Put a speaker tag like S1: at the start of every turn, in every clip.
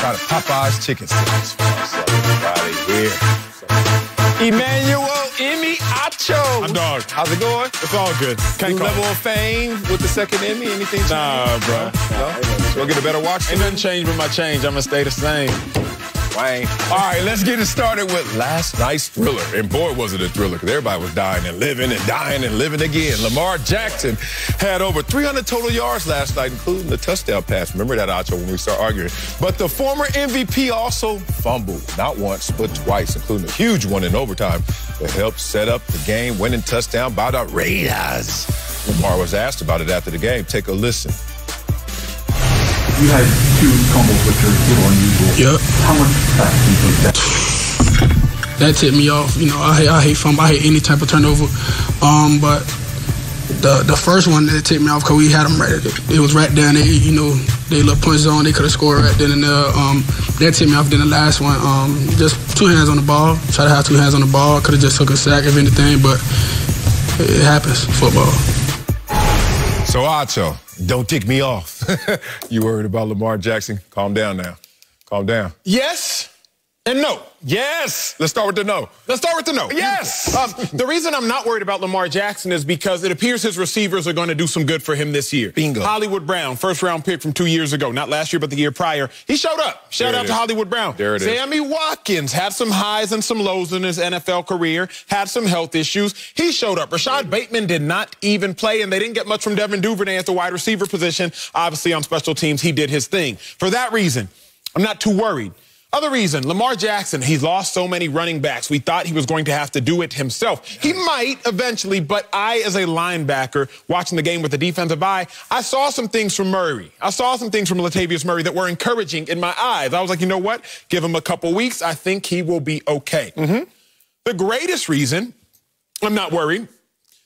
S1: try to Popeyes chicken sandwich for here. Emmanuel Emmy Acho.
S2: I'm dog.
S1: How's it going?
S2: It's all good.
S1: Can't New level of fame with the second Emmy? Anything changed?
S2: Nah, bro.
S1: No? no? So get a better watch?
S2: Ain't nothing changed with my change. I'm going to stay the same.
S1: Wayne. All right, let's get it started with last night's thriller. And boy, was it a thriller because everybody was dying and living and dying and living again. Lamar Jackson had over 300 total yards last night, including the touchdown pass. Remember that, Acho, when we start arguing. But the former MVP also fumbled, not once, but twice, including a huge one in overtime that helped set up the game-winning touchdown by the Raiders. Lamar was asked about it after the game. Take a listen.
S3: You had two fumbles, which are a little unusual.
S4: Yep.
S3: How much effect do you think that?
S4: That tipped me off. You know, I hate, I hate fumble. I hate any type of turnover. Um, but the the first one that tipped me off because we had them right. It was right down there. You know, they little punch zone. They could have scored right then and there. Um, that tipped me off. Then the last one, um, just two hands on the ball. Try to have two hands on the ball. Could have just took a sack if anything, but it happens. Football.
S1: So Acho, don't tick me off. you worried about Lamar Jackson? Calm down now. Calm down.
S2: Yes and no.
S1: Yes. Let's start with the no.
S2: Let's start with the no.
S1: Yes.
S2: Um, the reason I'm not worried about Lamar Jackson is because it appears his receivers are going to do some good for him this year.
S1: Bingo.
S2: Hollywood Brown, first round pick from two years ago, not last year, but the year prior. He showed up. Shout
S1: there
S2: out to Hollywood Brown.
S1: There it
S2: Sammy
S1: is.
S2: Watkins had some highs and some lows in his NFL career, had some health issues. He showed up. Rashod Bateman did not even play, and they didn't get much from Devin Duvernay at the wide receiver position. Obviously, on special teams, he did his thing. For that reason, I'm not too worried. Other reason, Lamar Jackson, he's lost so many running backs. We thought he was going to have to do it himself. He might eventually, but I, as a linebacker, watching the game with the defensive eye, I saw some things from Murray. I saw some things from Latavius Murray that were encouraging in my eyes. I was like, you know what? Give him a couple weeks. I think he will be okay. Mm-hmm. The greatest reason I'm not worried,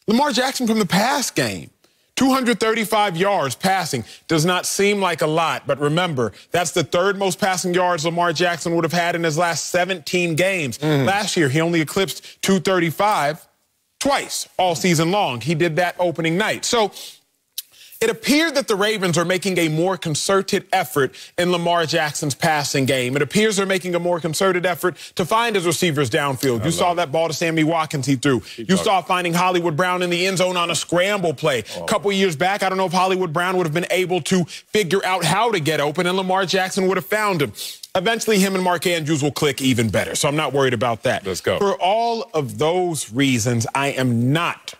S2: Lamar Jackson from the past game. 235 yards passing does not seem like a lot, but remember, that's the third most passing yards Lamar Jackson would have had in his last 17 games. Mm. Last year, he only eclipsed 235 twice all season long. He did that opening night. So it appeared that the Ravens are making a more concerted effort in Lamar Jackson's passing game. It appears they're making a more concerted effort to find his receivers downfield. I you saw that ball to Sammy Watkins he threw. Keep you talking. saw finding Hollywood Brown in the end zone on a scramble play. Oh. A couple years back, I don't know if Hollywood Brown would have been able to figure out how to get open, and Lamar Jackson would have found him. Eventually, him and Mark Andrews will click even better. So I'm not worried about that.
S1: Let's go.
S2: For all of those reasons, I am not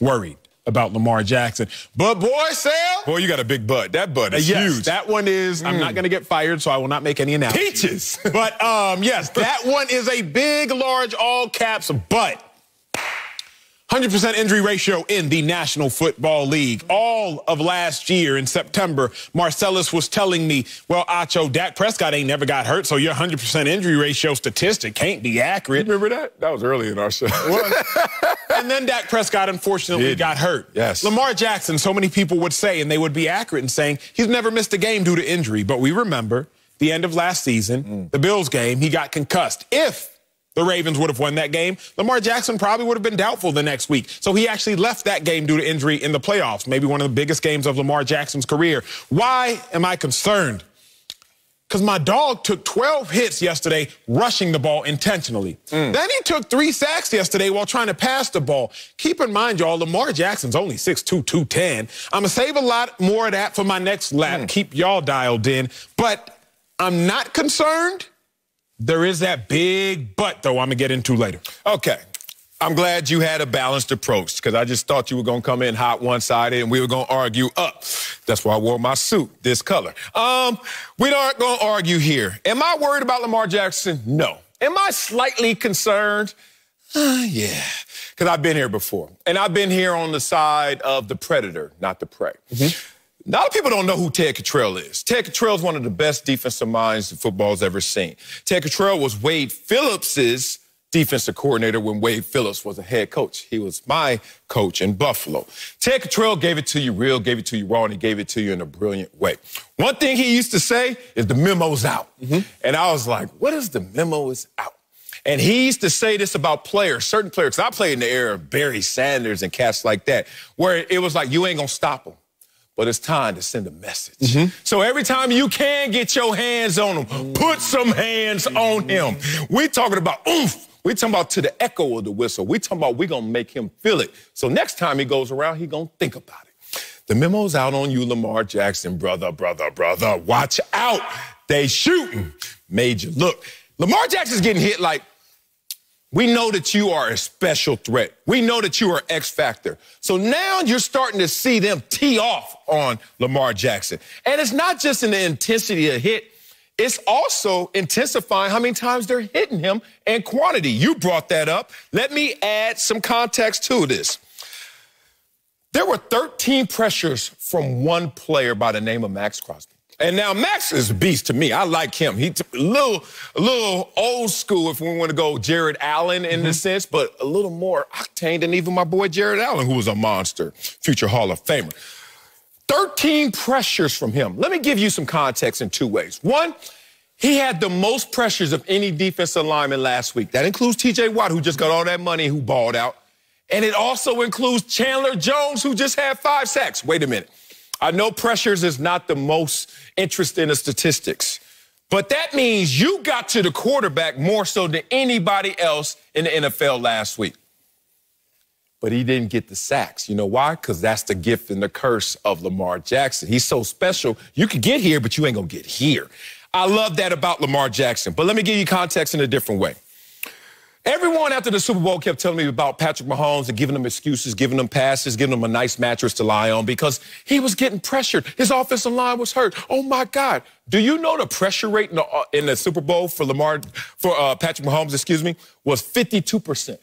S2: worried about Lamar Jackson. But boy, Sal.
S1: Boy, you got a big butt. That butt is
S2: uh, yes,
S1: huge.
S2: That one is, mm. I'm not mm. going to get fired, so I will not make any announcements.
S1: Peaches.
S2: but um, yes, that one is a big, large, all caps butt. 100% injury ratio in the National Football League. All of last year in September, Marcellus was telling me, well, Acho, Dak Prescott ain't never got hurt, so your 100% injury ratio statistic can't be accurate.
S1: You remember that? That was early in our show.
S2: and then Dak Prescott unfortunately Did. got hurt.
S1: Yes.
S2: Lamar Jackson, so many people would say, and they would be accurate in saying, he's never missed a game due to injury. But we remember the end of last season, mm. the Bills game, he got concussed. If the Ravens would have won that game. Lamar Jackson probably would have been doubtful the next week. So he actually left that game due to injury in the playoffs, maybe one of the biggest games of Lamar Jackson's career. Why am I concerned? Because my dog took 12 hits yesterday rushing the ball intentionally. Mm. Then he took three sacks yesterday while trying to pass the ball. Keep in mind, y'all, Lamar Jackson's only 6'2", 210. I'm going to save a lot more of that for my next lap. Mm. Keep y'all dialed in. But I'm not concerned there is that big but, though, I'm going to get into later.
S1: Okay. I'm glad you had a balanced approach because I just thought you were going to come in hot one sided and we were going to argue up. That's why I wore my suit, this color. Um, we aren't going to argue here. Am I worried about Lamar Jackson? No. Am I slightly concerned? Uh, yeah, because I've been here before. And I've been here on the side of the predator, not the prey. Mm-hmm. A lot of people don't know who Ted Cottrell is. Ted Cottrell is one of the best defensive minds the football's ever seen. Ted Cottrell was Wade Phillips's defensive coordinator when Wade Phillips was a head coach. He was my coach in Buffalo. Ted Cottrell gave it to you real, gave it to you raw, and he gave it to you in a brilliant way. One thing he used to say is the memo's out. Mm-hmm. And I was like, what is the memo is out? And he used to say this about players, certain players. I played in the era of Barry Sanders and cats like that, where it was like, you ain't gonna stop them. But it's time to send a message. Mm-hmm. So every time you can get your hands on him, put some hands on him. We talking about oomph. We talking about to the echo of the whistle. We talking about we gonna make him feel it. So next time he goes around, he gonna think about it. The memo's out on you, Lamar Jackson, brother, brother, brother. Watch out. They shooting. Major. Look, Lamar Jackson's getting hit like we know that you are a special threat. We know that you are X factor. So now you're starting to see them tee off on Lamar Jackson. And it's not just in the intensity of hit, it's also intensifying how many times they're hitting him and quantity. You brought that up. Let me add some context to this. There were 13 pressures from one player by the name of Maxx Crosby. And now Max is a beast to me. I like him. He's a little, a little old school if we want to go Jared Allen in mm-hmm. the sense, but a little more octane than even my boy Jared Allen, who was a monster, future Hall of Famer. 13 pressures from him. Let me give you some context in two ways. One, he had the most pressures of any defensive lineman last week. That includes TJ Watt, who just got all that money, who balled out. And it also includes Chandler Jones, who just had five sacks. Wait a minute. I know pressures is not the most interesting the statistics, but that means you got to the quarterback more so than anybody else in the NFL last week. But he didn't get the sacks. You know why? Because that's the gift and the curse of Lamar Jackson. He's so special. You could get here, but you ain't going to get here. I love that about Lamar Jackson. But let me give you context in a different way. Everyone after the Super Bowl kept telling me about Patrick Mahomes and giving them excuses, giving them passes, giving them a nice mattress to lie on because he was getting pressured. His offensive line was hurt. Oh my God. Do you know the pressure rate in the, uh, in the Super Bowl for Lamar, for uh, Patrick Mahomes, excuse me, was 52%.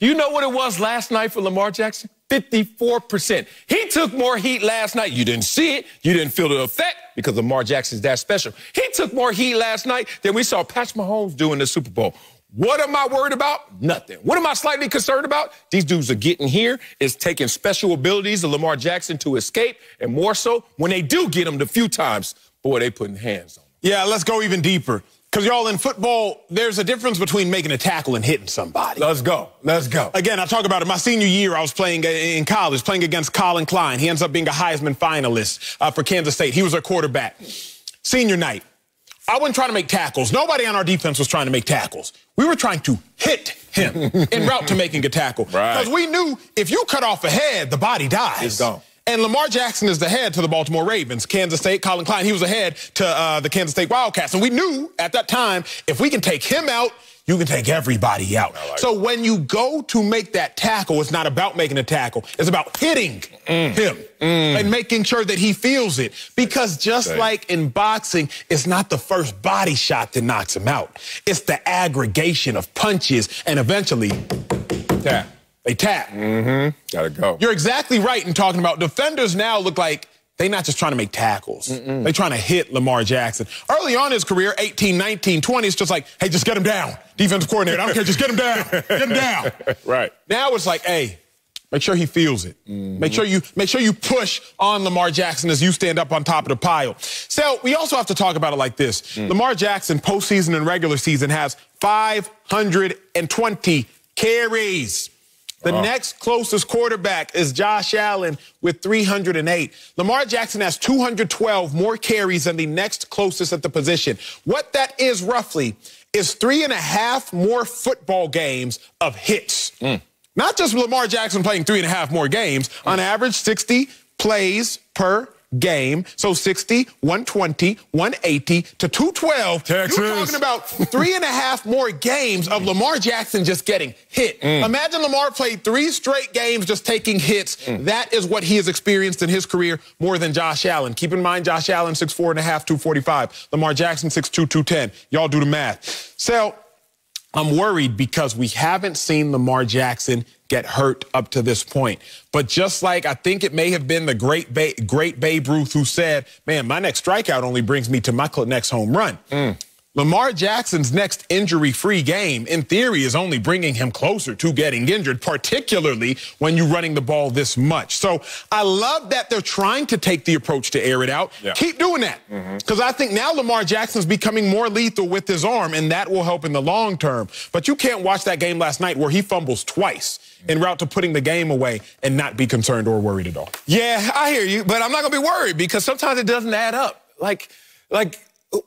S1: Do you know what it was last night for Lamar Jackson? 54%. He took more heat last night. You didn't see it. You didn't feel the effect because Lamar Jackson's that special. He took more heat last night than we saw Patrick Mahomes do in the Super Bowl. What am I worried about? Nothing. What am I slightly concerned about? These dudes are getting here. It's taking special abilities of Lamar Jackson to escape, and more so when they do get him the few times, boy, they putting hands on. Them.
S2: Yeah, let's go even deeper. Because y'all in football, there's a difference between making a tackle and hitting somebody.
S1: Let's go. Let's go.
S2: Again, I talk about it. My senior year, I was playing in college, playing against Collin Klein. He ends up being a Heisman finalist uh, for Kansas State. He was a quarterback. Senior night, I wasn't trying to make tackles. Nobody on our defense was trying to make tackles. We were trying to hit him en route to making a tackle. Because right. we knew if you cut off a head, the body dies.
S1: It's gone.
S2: And Lamar Jackson is the head to the Baltimore Ravens. Kansas State, Collin Klein, he was the head to uh, the Kansas State Wildcats. And we knew at that time, if we can take him out, you can take everybody out. Like so when you go to make that tackle, it's not about making a tackle. It's about hitting mm. him mm. and making sure that he feels it. Because just like in boxing, it's not the first body shot that knocks him out. It's the aggregation of punches and eventually tap. They tap.
S1: Mm-hmm. Gotta go.
S2: You're exactly right in talking about defenders now look like they're not just trying to make tackles. They're trying to hit Lamar Jackson. Early on in his career, 18, 19, 20, it's just like, hey, just get him down. Defensive coordinator, I don't care, just get him down. Get him down.
S1: right.
S2: Now it's like, hey, make sure he feels it. Mm-hmm. Make sure you make sure you push on Lamar Jackson as you stand up on top of the pile. So we also have to talk about it like this. Mm. Lamar Jackson, postseason and regular season, has 520 carries. The next closest quarterback is Josh Allen with 308. Lamar Jackson has 212 more carries than the next closest at the position. What that is roughly is three and a half more football games of hits. Mm. Not just Lamar Jackson playing three and a half more games, mm. on average, 60 plays per game. So 60, 120, 180 to 212.
S1: Texas.
S2: You're talking about three and a half more games of Lamar Jackson just getting hit. Mm. Imagine Lamar played three straight games just taking hits. Mm. That is what he has experienced in his career more than Josh Allen. Keep in mind, Josh Allen, 6'4 and a half, 245. Lamar Jackson, 6'2, 210. Y'all do the math. So I'm worried because we haven't seen Lamar Jackson get hurt up to this point. But just like I think it may have been the great ba- great Babe Ruth who said, "Man, my next strikeout only brings me to my next home run." Mm. Lamar Jackson's next injury free game, in theory, is only bringing him closer to getting injured, particularly when you're running the ball this much. So I love that they're trying to take the approach to air it out. Yeah. Keep doing that. Because mm-hmm. I think now Lamar Jackson's becoming more lethal with his arm, and that will help in the long term. But you can't watch that game last night where he fumbles twice en route to putting the game away and not be concerned or worried at all.
S1: Yeah, I hear you, but I'm not going to be worried because sometimes it doesn't add up. Like, like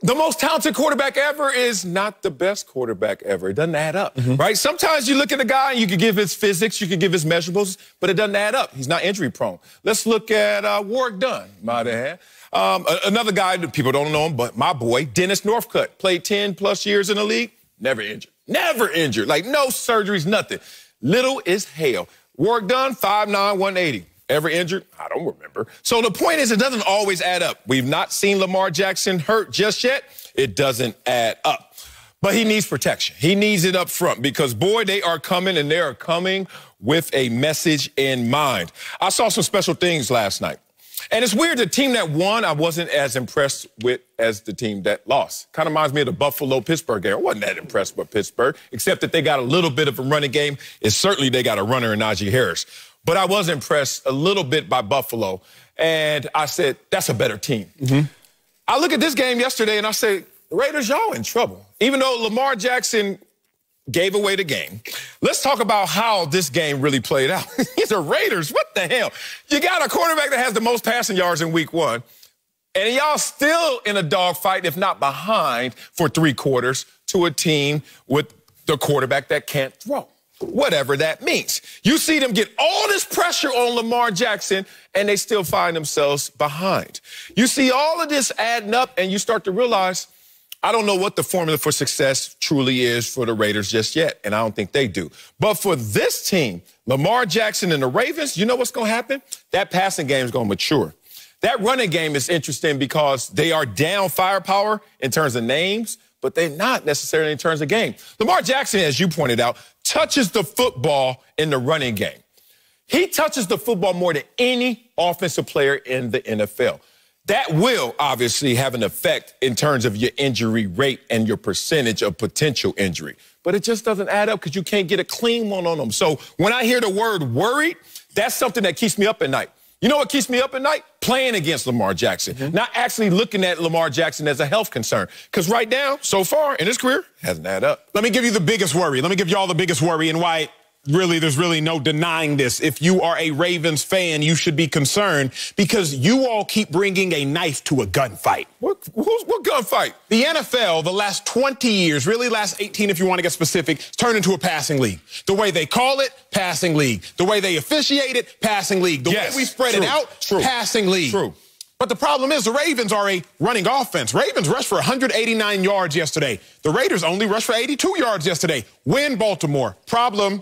S1: the most talented quarterback ever is not the best quarterback ever. It doesn't add up, mm-hmm. right? Sometimes you look at a guy and you could give his physics, you could give his measurables, but it doesn't add up. He's not injury prone. Let's look at uh, Warrick Dunn, might have um, another guy that people don't know him, but my boy, Dennis Northcutt, played 10 plus years in the league, never injured. Never injured. Like no surgeries, nothing. Little is hell. Warrick Dunn, 5'9, 180. Ever injured? I don't remember. So the point is, it doesn't always add up. We've not seen Lamar Jackson hurt just yet. It doesn't add up. But he needs protection. He needs it up front because, boy, they are coming and they are coming with a message in mind. I saw some special things last night. And it's weird, the team that won, I wasn't as impressed with as the team that lost. Kind of reminds me of the Buffalo Pittsburgh game. I wasn't that impressed with Pittsburgh, except that they got a little bit of a running game. And certainly they got a runner in Najee Harris. But I was impressed a little bit by Buffalo. And I said, that's a better team. Mm-hmm. I look at this game yesterday and I say, Raiders, y'all in trouble. Even though Lamar Jackson gave away the game. Let's talk about how this game really played out. the Raiders, what the hell? You got a quarterback that has the most passing yards in week one, and y'all still in a dogfight, if not behind, for three quarters to a team with the quarterback that can't throw whatever that means. You see them get all this pressure on Lamar Jackson and they still find themselves behind. You see all of this adding up and you start to realize, I don't know what the formula for success truly is for the Raiders just yet, and I don't think they do. But for this team, Lamar Jackson and the Ravens, you know what's going to happen? That passing game is going to mature. That running game is interesting because they are down firepower in terms of names, but they're not necessarily in terms of game. Lamar Jackson, as you pointed out, touches the football in the running game. He touches the football more than any offensive player in the NFL. That will obviously have an effect in terms of your injury rate and your percentage of potential injury. But it just doesn't add up because you can't get a clean one on them. So when I hear the word worried, that's something that keeps me up at night. You know what keeps me up at night? Playing against Lamar Jackson, mm-hmm. not actually looking at Lamar Jackson as a health concern. Because right now, so far in his career, hasn't added up.
S2: Let me give you the biggest worry. Let me give you all the biggest worry and why really, there's really no denying this. If you are a Ravens fan, you should be concerned because you all keep bringing a knife to a gunfight.
S1: What, what gunfight?
S2: The NFL, the last 20 years, really last 18 if you want to get specific, turned into a passing league. The way they call it, passing league. The way they officiate it, passing league. The yes, way we spread true, it out, true, passing league.
S1: True.
S2: But the problem is the Ravens are a running offense. Ravens rushed for 189 yards yesterday. The Raiders only rushed for 82 yards yesterday. Win Baltimore. Problem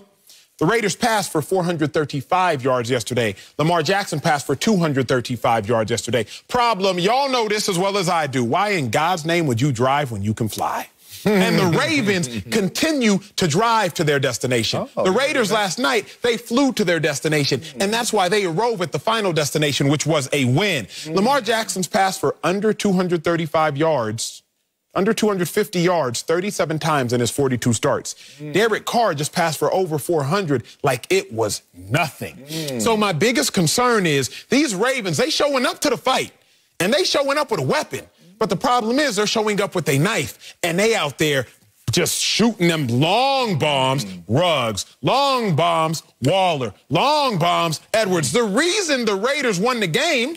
S2: the Raiders passed for 435 yards yesterday. Lamar Jackson passed for 235 yards yesterday. Problem, y'all know this as well as I do. Why in God's name would you drive when you can fly? and the Ravens continue to drive to their destination. Oh, the Raiders last night, they flew to their destination, and that's why they arose at the final destination, which was a win. Mm. Lamar Jackson's pass for under 235 yards under 250 yards 37 times in his 42 starts. Mm. Derek Carr just passed for over 400 like it was nothing. Mm. So my biggest concern is these Ravens, they showing up to the fight and they showing up with a weapon. But the problem is they're showing up with a knife and they out there just shooting them long bombs, mm. Ruggs, long bombs, Waller, long bombs, Edwards. The reason the Raiders won the game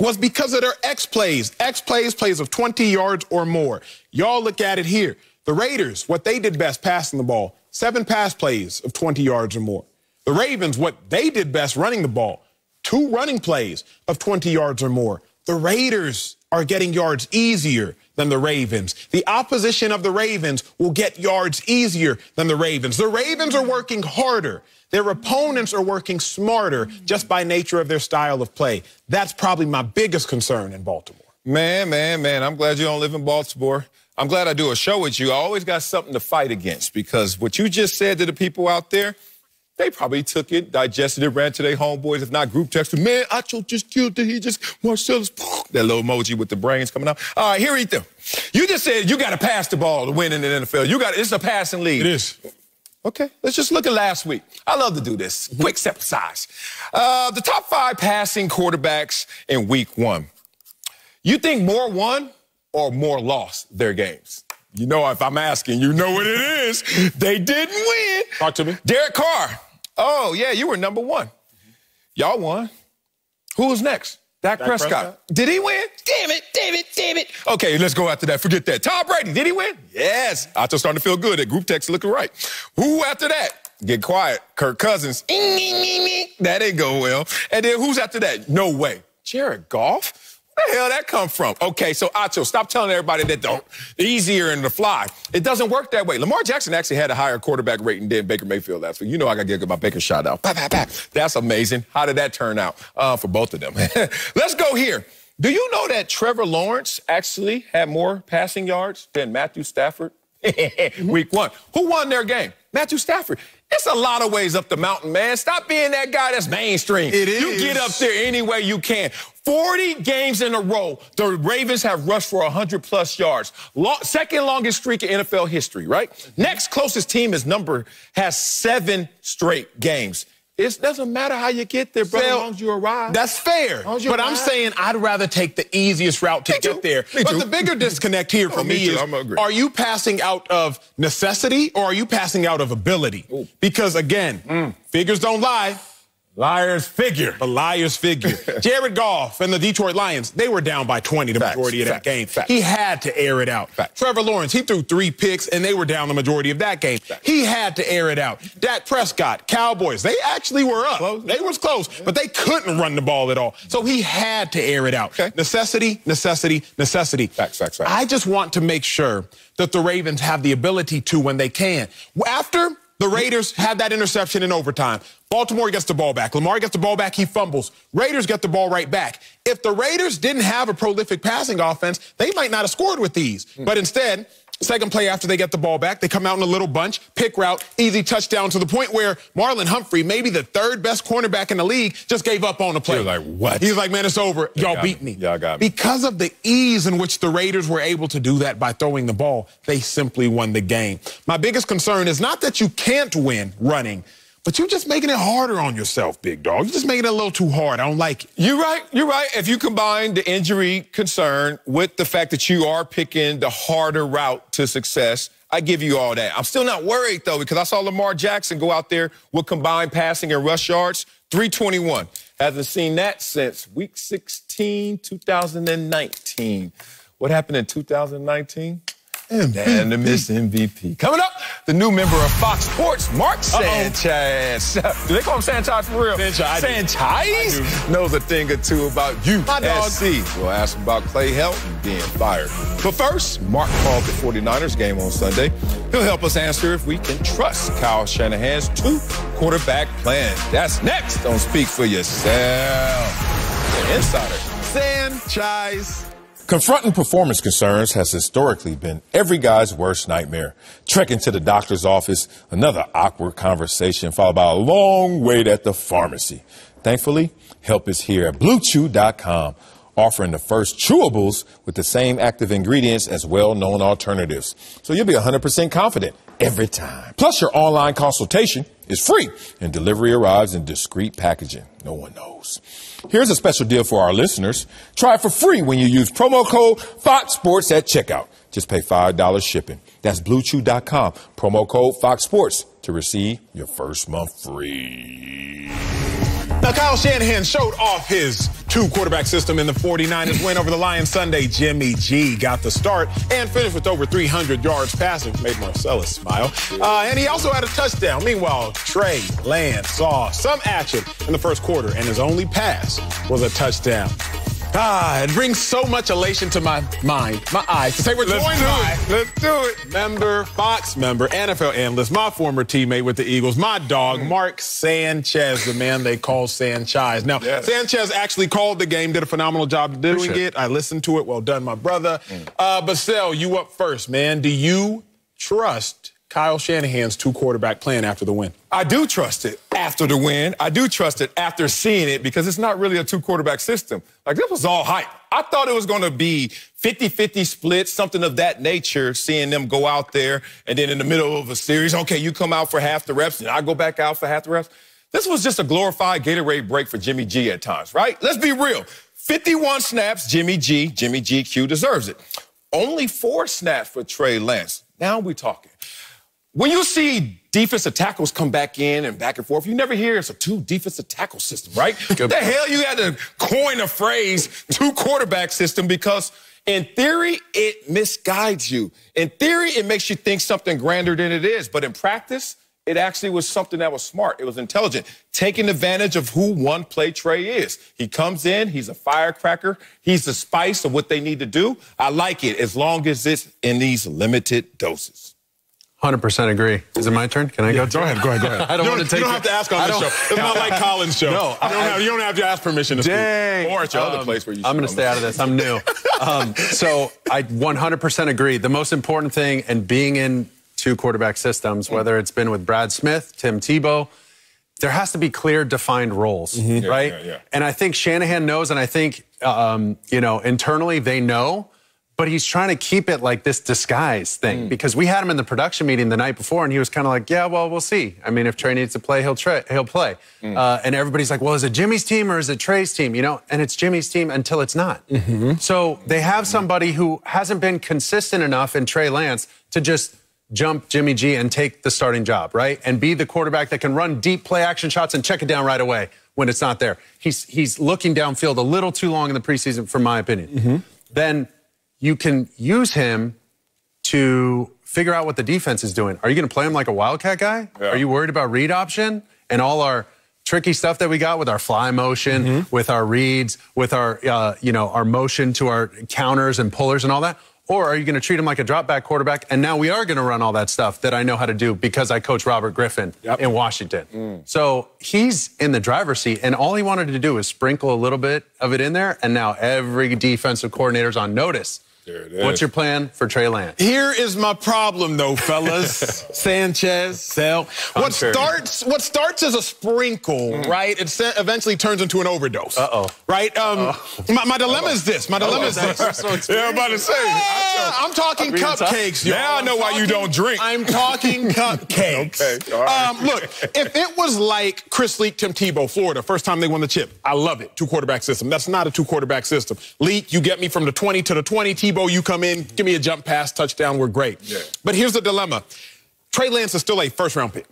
S2: was because of their X plays. X plays, plays of 20 yards or more. Y'all look at it here. The Raiders, what they did best passing the ball, seven pass plays of 20 yards or more. The Ravens, what they did best running the ball, two running plays of 20 yards or more. The Raiders are getting yards easier than the Ravens. The opposition of the Ravens will get yards easier than the Ravens. The Ravens are working harder. Their opponents are working smarter just by nature of their style of play. That's probably my biggest concern in Baltimore.
S1: Man, man, man, I'm glad you don't live in Baltimore. I'm glad I do a show with you. I always got something to fight against because what you just said to the people out there, They probably took it, digested it, ran to their homeboys, if not group text. Man, Acho just killed it. He just, Marcellus, that little emoji with the brains coming out. All right, here he them. You just said you got to pass the ball to win in the NFL. You got it's a passing league.
S2: It is.
S1: Okay, let's just look at last week. I love to do this. Quick step size. Uh, the top five passing quarterbacks in week one. You think more won or more lost their games? You know, if I'm asking, you know what it is. They didn't win.
S2: Talk to me.
S1: Derek Carr. Oh, yeah, you were number one. Y'all won. Who was next? Dak,
S2: Dak
S1: Prescott.
S2: Prescott.
S1: Did he win? Damn it, damn it, damn it. Okay, let's go after that. Forget that. Tom Brady, did he win? Yes. I just starting to feel good. That group text looking right. Who after that? Get quiet. Kirk Cousins. That didn't go well. And then who's after that? No way. Jared Goff? Where the hell that come from? Okay, so Acho, stop telling everybody that don't easier in the fly. It doesn't work that way. Lamar Jackson actually had a higher quarterback rating than Baker Mayfield last week. You know I got to give my Baker shout out. Bah, bah, bah. That's amazing. How did that turn out uh, for both of them? Let's go here. Do you know that Trevor Lawrence actually had more passing yards than Matthew Stafford? Week one. Who won their game? Matthew Stafford. It's a lot of ways up the mountain, man. Stop being that guy that's mainstream.
S2: It
S1: You get up there any way you can. 40 games in a row, the Ravens have rushed for 100 plus yards. Lo- second longest streak in NFL history, right? Next closest team is number, has seven straight games. It doesn't matter how you get there, brother, as long as you arrive.
S2: That's fair.
S1: long as you
S2: But I'm saying I'd rather take the easiest route to
S1: Me
S2: get
S1: too.
S2: there.
S1: Me
S2: but
S1: too.
S2: the bigger disconnect here for
S1: Oh, me
S2: me is are you passing out of necessity or are you passing out of ability? Because again,
S1: Mm.
S2: figures don't lie.
S1: Liars figure.
S2: The liars figure. Jared Goff and the Detroit Lions, they were down by 20 the
S1: Facts,
S2: majority of that game.
S1: facts.
S2: He had to air it out.
S1: Facts.
S2: Trevor Lawrence, he threw three picks and they were down the majority of that game. He had to air it out. Dak Prescott, Cowboys, they actually were up.
S1: Close.
S2: They was close, but they couldn't run the ball at all. So he had to air it out.
S1: Okay.
S2: Necessity, necessity, necessity.
S1: Facts, facts, facts.
S2: I just want to make sure that the Ravens have the ability to when they can. After the Raiders had that interception in overtime. Baltimore gets the ball back. Lamar gets the ball back. He fumbles. Raiders get the ball right back. If the Raiders didn't have a prolific passing offense, they might not have scored with these. But instead, second play after they get the ball back, they come out in a little bunch, pick route, easy touchdown to the point where Marlon Humphrey, maybe the third best cornerback in the league, just gave up on the play.
S1: He was like, "What?"
S2: He was like, man, it's over. Y'all beat
S1: me.
S2: me.
S1: Y'all got me.
S2: Because of the ease in which the Raiders were able to do that by throwing the ball, they simply won the game. My biggest concern is not that you can't win running, but you're just making it harder on yourself, big dog. You're just making it a little too hard. I don't like it.
S1: You're right. You're right. If you combine the injury concern with the fact that you are picking the harder route to success, I give you all that. I'm still not worried though because I saw Lamar Jackson go out there with combined passing and rush yards, 321. Hasn't seen that since week 16, 2019. What happened in 2019? Unanimous MVP. Coming up, the new member of Fox Sports, Mark Sanchez. Do they call him Sanchez for real?
S2: Sanchez.
S1: Sanchez knows a thing or two about you,
S2: My dog.
S1: SC. We'll ask him about Clay Helton being fired. But first, Mark called the 49ers game on Sunday. He'll help us answer if we can trust Kyle Shanahan's two quarterback plan. That's next on Speak for Yourself. The Insider.
S2: Sanchez.
S1: Confronting performance concerns has historically been every guy's worst nightmare. Trekking to the doctor's office, another awkward conversation followed by a long wait at the pharmacy. Thankfully, help is here at BlueChew.com, offering the first chewables with the same active ingredients as well-known alternatives. So you'll be 100% confident every time. Plus, your online consultation is free and delivery arrives in discreet packaging. No one knows. Here's a special deal for our listeners. Try it for free when you use promo code Fox Sports at checkout. Just pay $5 shipping. That's bluechew.com. Promo code Fox Sports to receive your first month free.
S2: Now, Kyle Shanahan showed off his two quarterback system in the 49ers win over the Lions Sunday. Jimmy G got the start and finished with over 300 yards passing. Made Marcellus smile. Uh, and he also had a touchdown. Meanwhile, Trey Lance saw some action in the first quarter, and his only pass was a touchdown. Ah, it brings so much elation to my mind, my eyes, to say we're joined by
S1: Let's do it.
S2: member, Fox member, NFL analyst, my former teammate with the Eagles, my dog, Mark Sanchez, the man they call Sanchez. Now,
S1: Yes.
S2: Sanchez actually called the game, did a phenomenal job doing
S1: Appreciate
S2: it. I listened to it. Well done, my brother. Uh, Basel, you up first, man. Do you trust Kyle Shanahan's two quarterback plan after the win?
S1: I do trust it after the win. I do trust it after seeing it because it's not really a two quarterback system. Like, this was all hype. I thought it was going to be 50 50 split, something of that nature, seeing them go out there and then in the middle of a series, okay, you come out for half the reps and I go back out for half the reps. This was just a glorified Gatorade break for Jimmy G at times, right? Let's be real. 51 snaps, Jimmy G. Jimmy GQ deserves it. Only four snaps for Trey Lance. Now we're talking. When you see defensive tackles come back in and back and forth, you never hear it's a two defensive tackle system, right? the hell you had to coin a phrase two quarterback system because in theory it misguides you. In theory it makes you think something grander than it is, but in practice it actually was something that was smart. It was intelligent, taking advantage of who one play Trey is. He comes in, he's a firecracker, he's the spice of what they need to do. I like it as long as it's in these limited doses.
S5: Hundred percent agree. Is it my turn? Can I
S2: yeah,
S5: go?
S2: Go ahead. Go ahead. Go ahead.
S5: I don't
S2: you
S5: want to take.
S2: You don't have to ask on the show. It's not like Colin's show. No, you don't, I, have, you don't have to ask permission to
S5: dang.
S2: speak.
S1: Or at your um, other place where you.
S5: I'm going to stay out of this. I'm new. um, so I 100% agree. The most important thing, and being in two quarterback systems, whether it's been with Brad Smith, Tim Tebow, there has to be clear, defined roles, mm-hmm. right? Yeah, yeah, yeah. And I think Shanahan knows, and I think um, you know internally they know but he's trying to keep it like this disguise thing mm. because we had him in the production meeting the night before and he was kind of like, yeah, well, we'll see. I mean, if Trey needs to play, he'll, tra- he'll play. Mm. Uh, and everybody's like, well, is it Jimmy's team or is it Trey's team? You know, and it's Jimmy's team until it's not. Mm-hmm. So they have somebody who hasn't been consistent enough in Trey Lance to just jump Jimmy G and take the starting job, right? And be the quarterback that can run deep play action shots and check it down right away when it's not there. He's, he's looking downfield a little too long in the preseason, from my opinion. Mm-hmm. Then you can use him to figure out what the defense is doing. Are you going to play him like a wildcat guy? Yeah. Are you worried about read option and all our tricky stuff that we got with our fly motion, mm-hmm. with our reads, with our uh, you know our motion to our counters and pullers and all that? Or are you going to treat him like a drop back quarterback? And now we are going to run all that stuff that I know how to do because I coach Robert Griffin yep. in Washington. Mm. So he's in the driver's seat, and all he wanted to do is sprinkle a little bit of it in there. And now every defensive coordinator's on notice What's your plan for Trey Lance?
S2: Here is my problem, though, fellas. Sanchez, Sell. What starts what starts as a sprinkle, mm. right? It eventually turns into an overdose.
S5: Uh oh.
S2: Right. Um. My, my, dilemma Uh-oh. is this. My dilemma is this.
S1: So yeah, I'm about to say. Uh,
S2: I'm talking cupcakes.
S1: Now I know why you don't drink.
S2: I'm talking cupcakes.
S1: okay. All right.
S2: Um, look, if it was like Chris Leak, Tim Tebow, Florida, first time they won the chip, I love it. Two quarterback system. That's not a two quarterback system. Leak, you get me from the 20 to the 20. Tebow, you come in, give me a jump pass, touchdown, we're great. Yeah. But here's the dilemma Trey Lance is still a first round pick.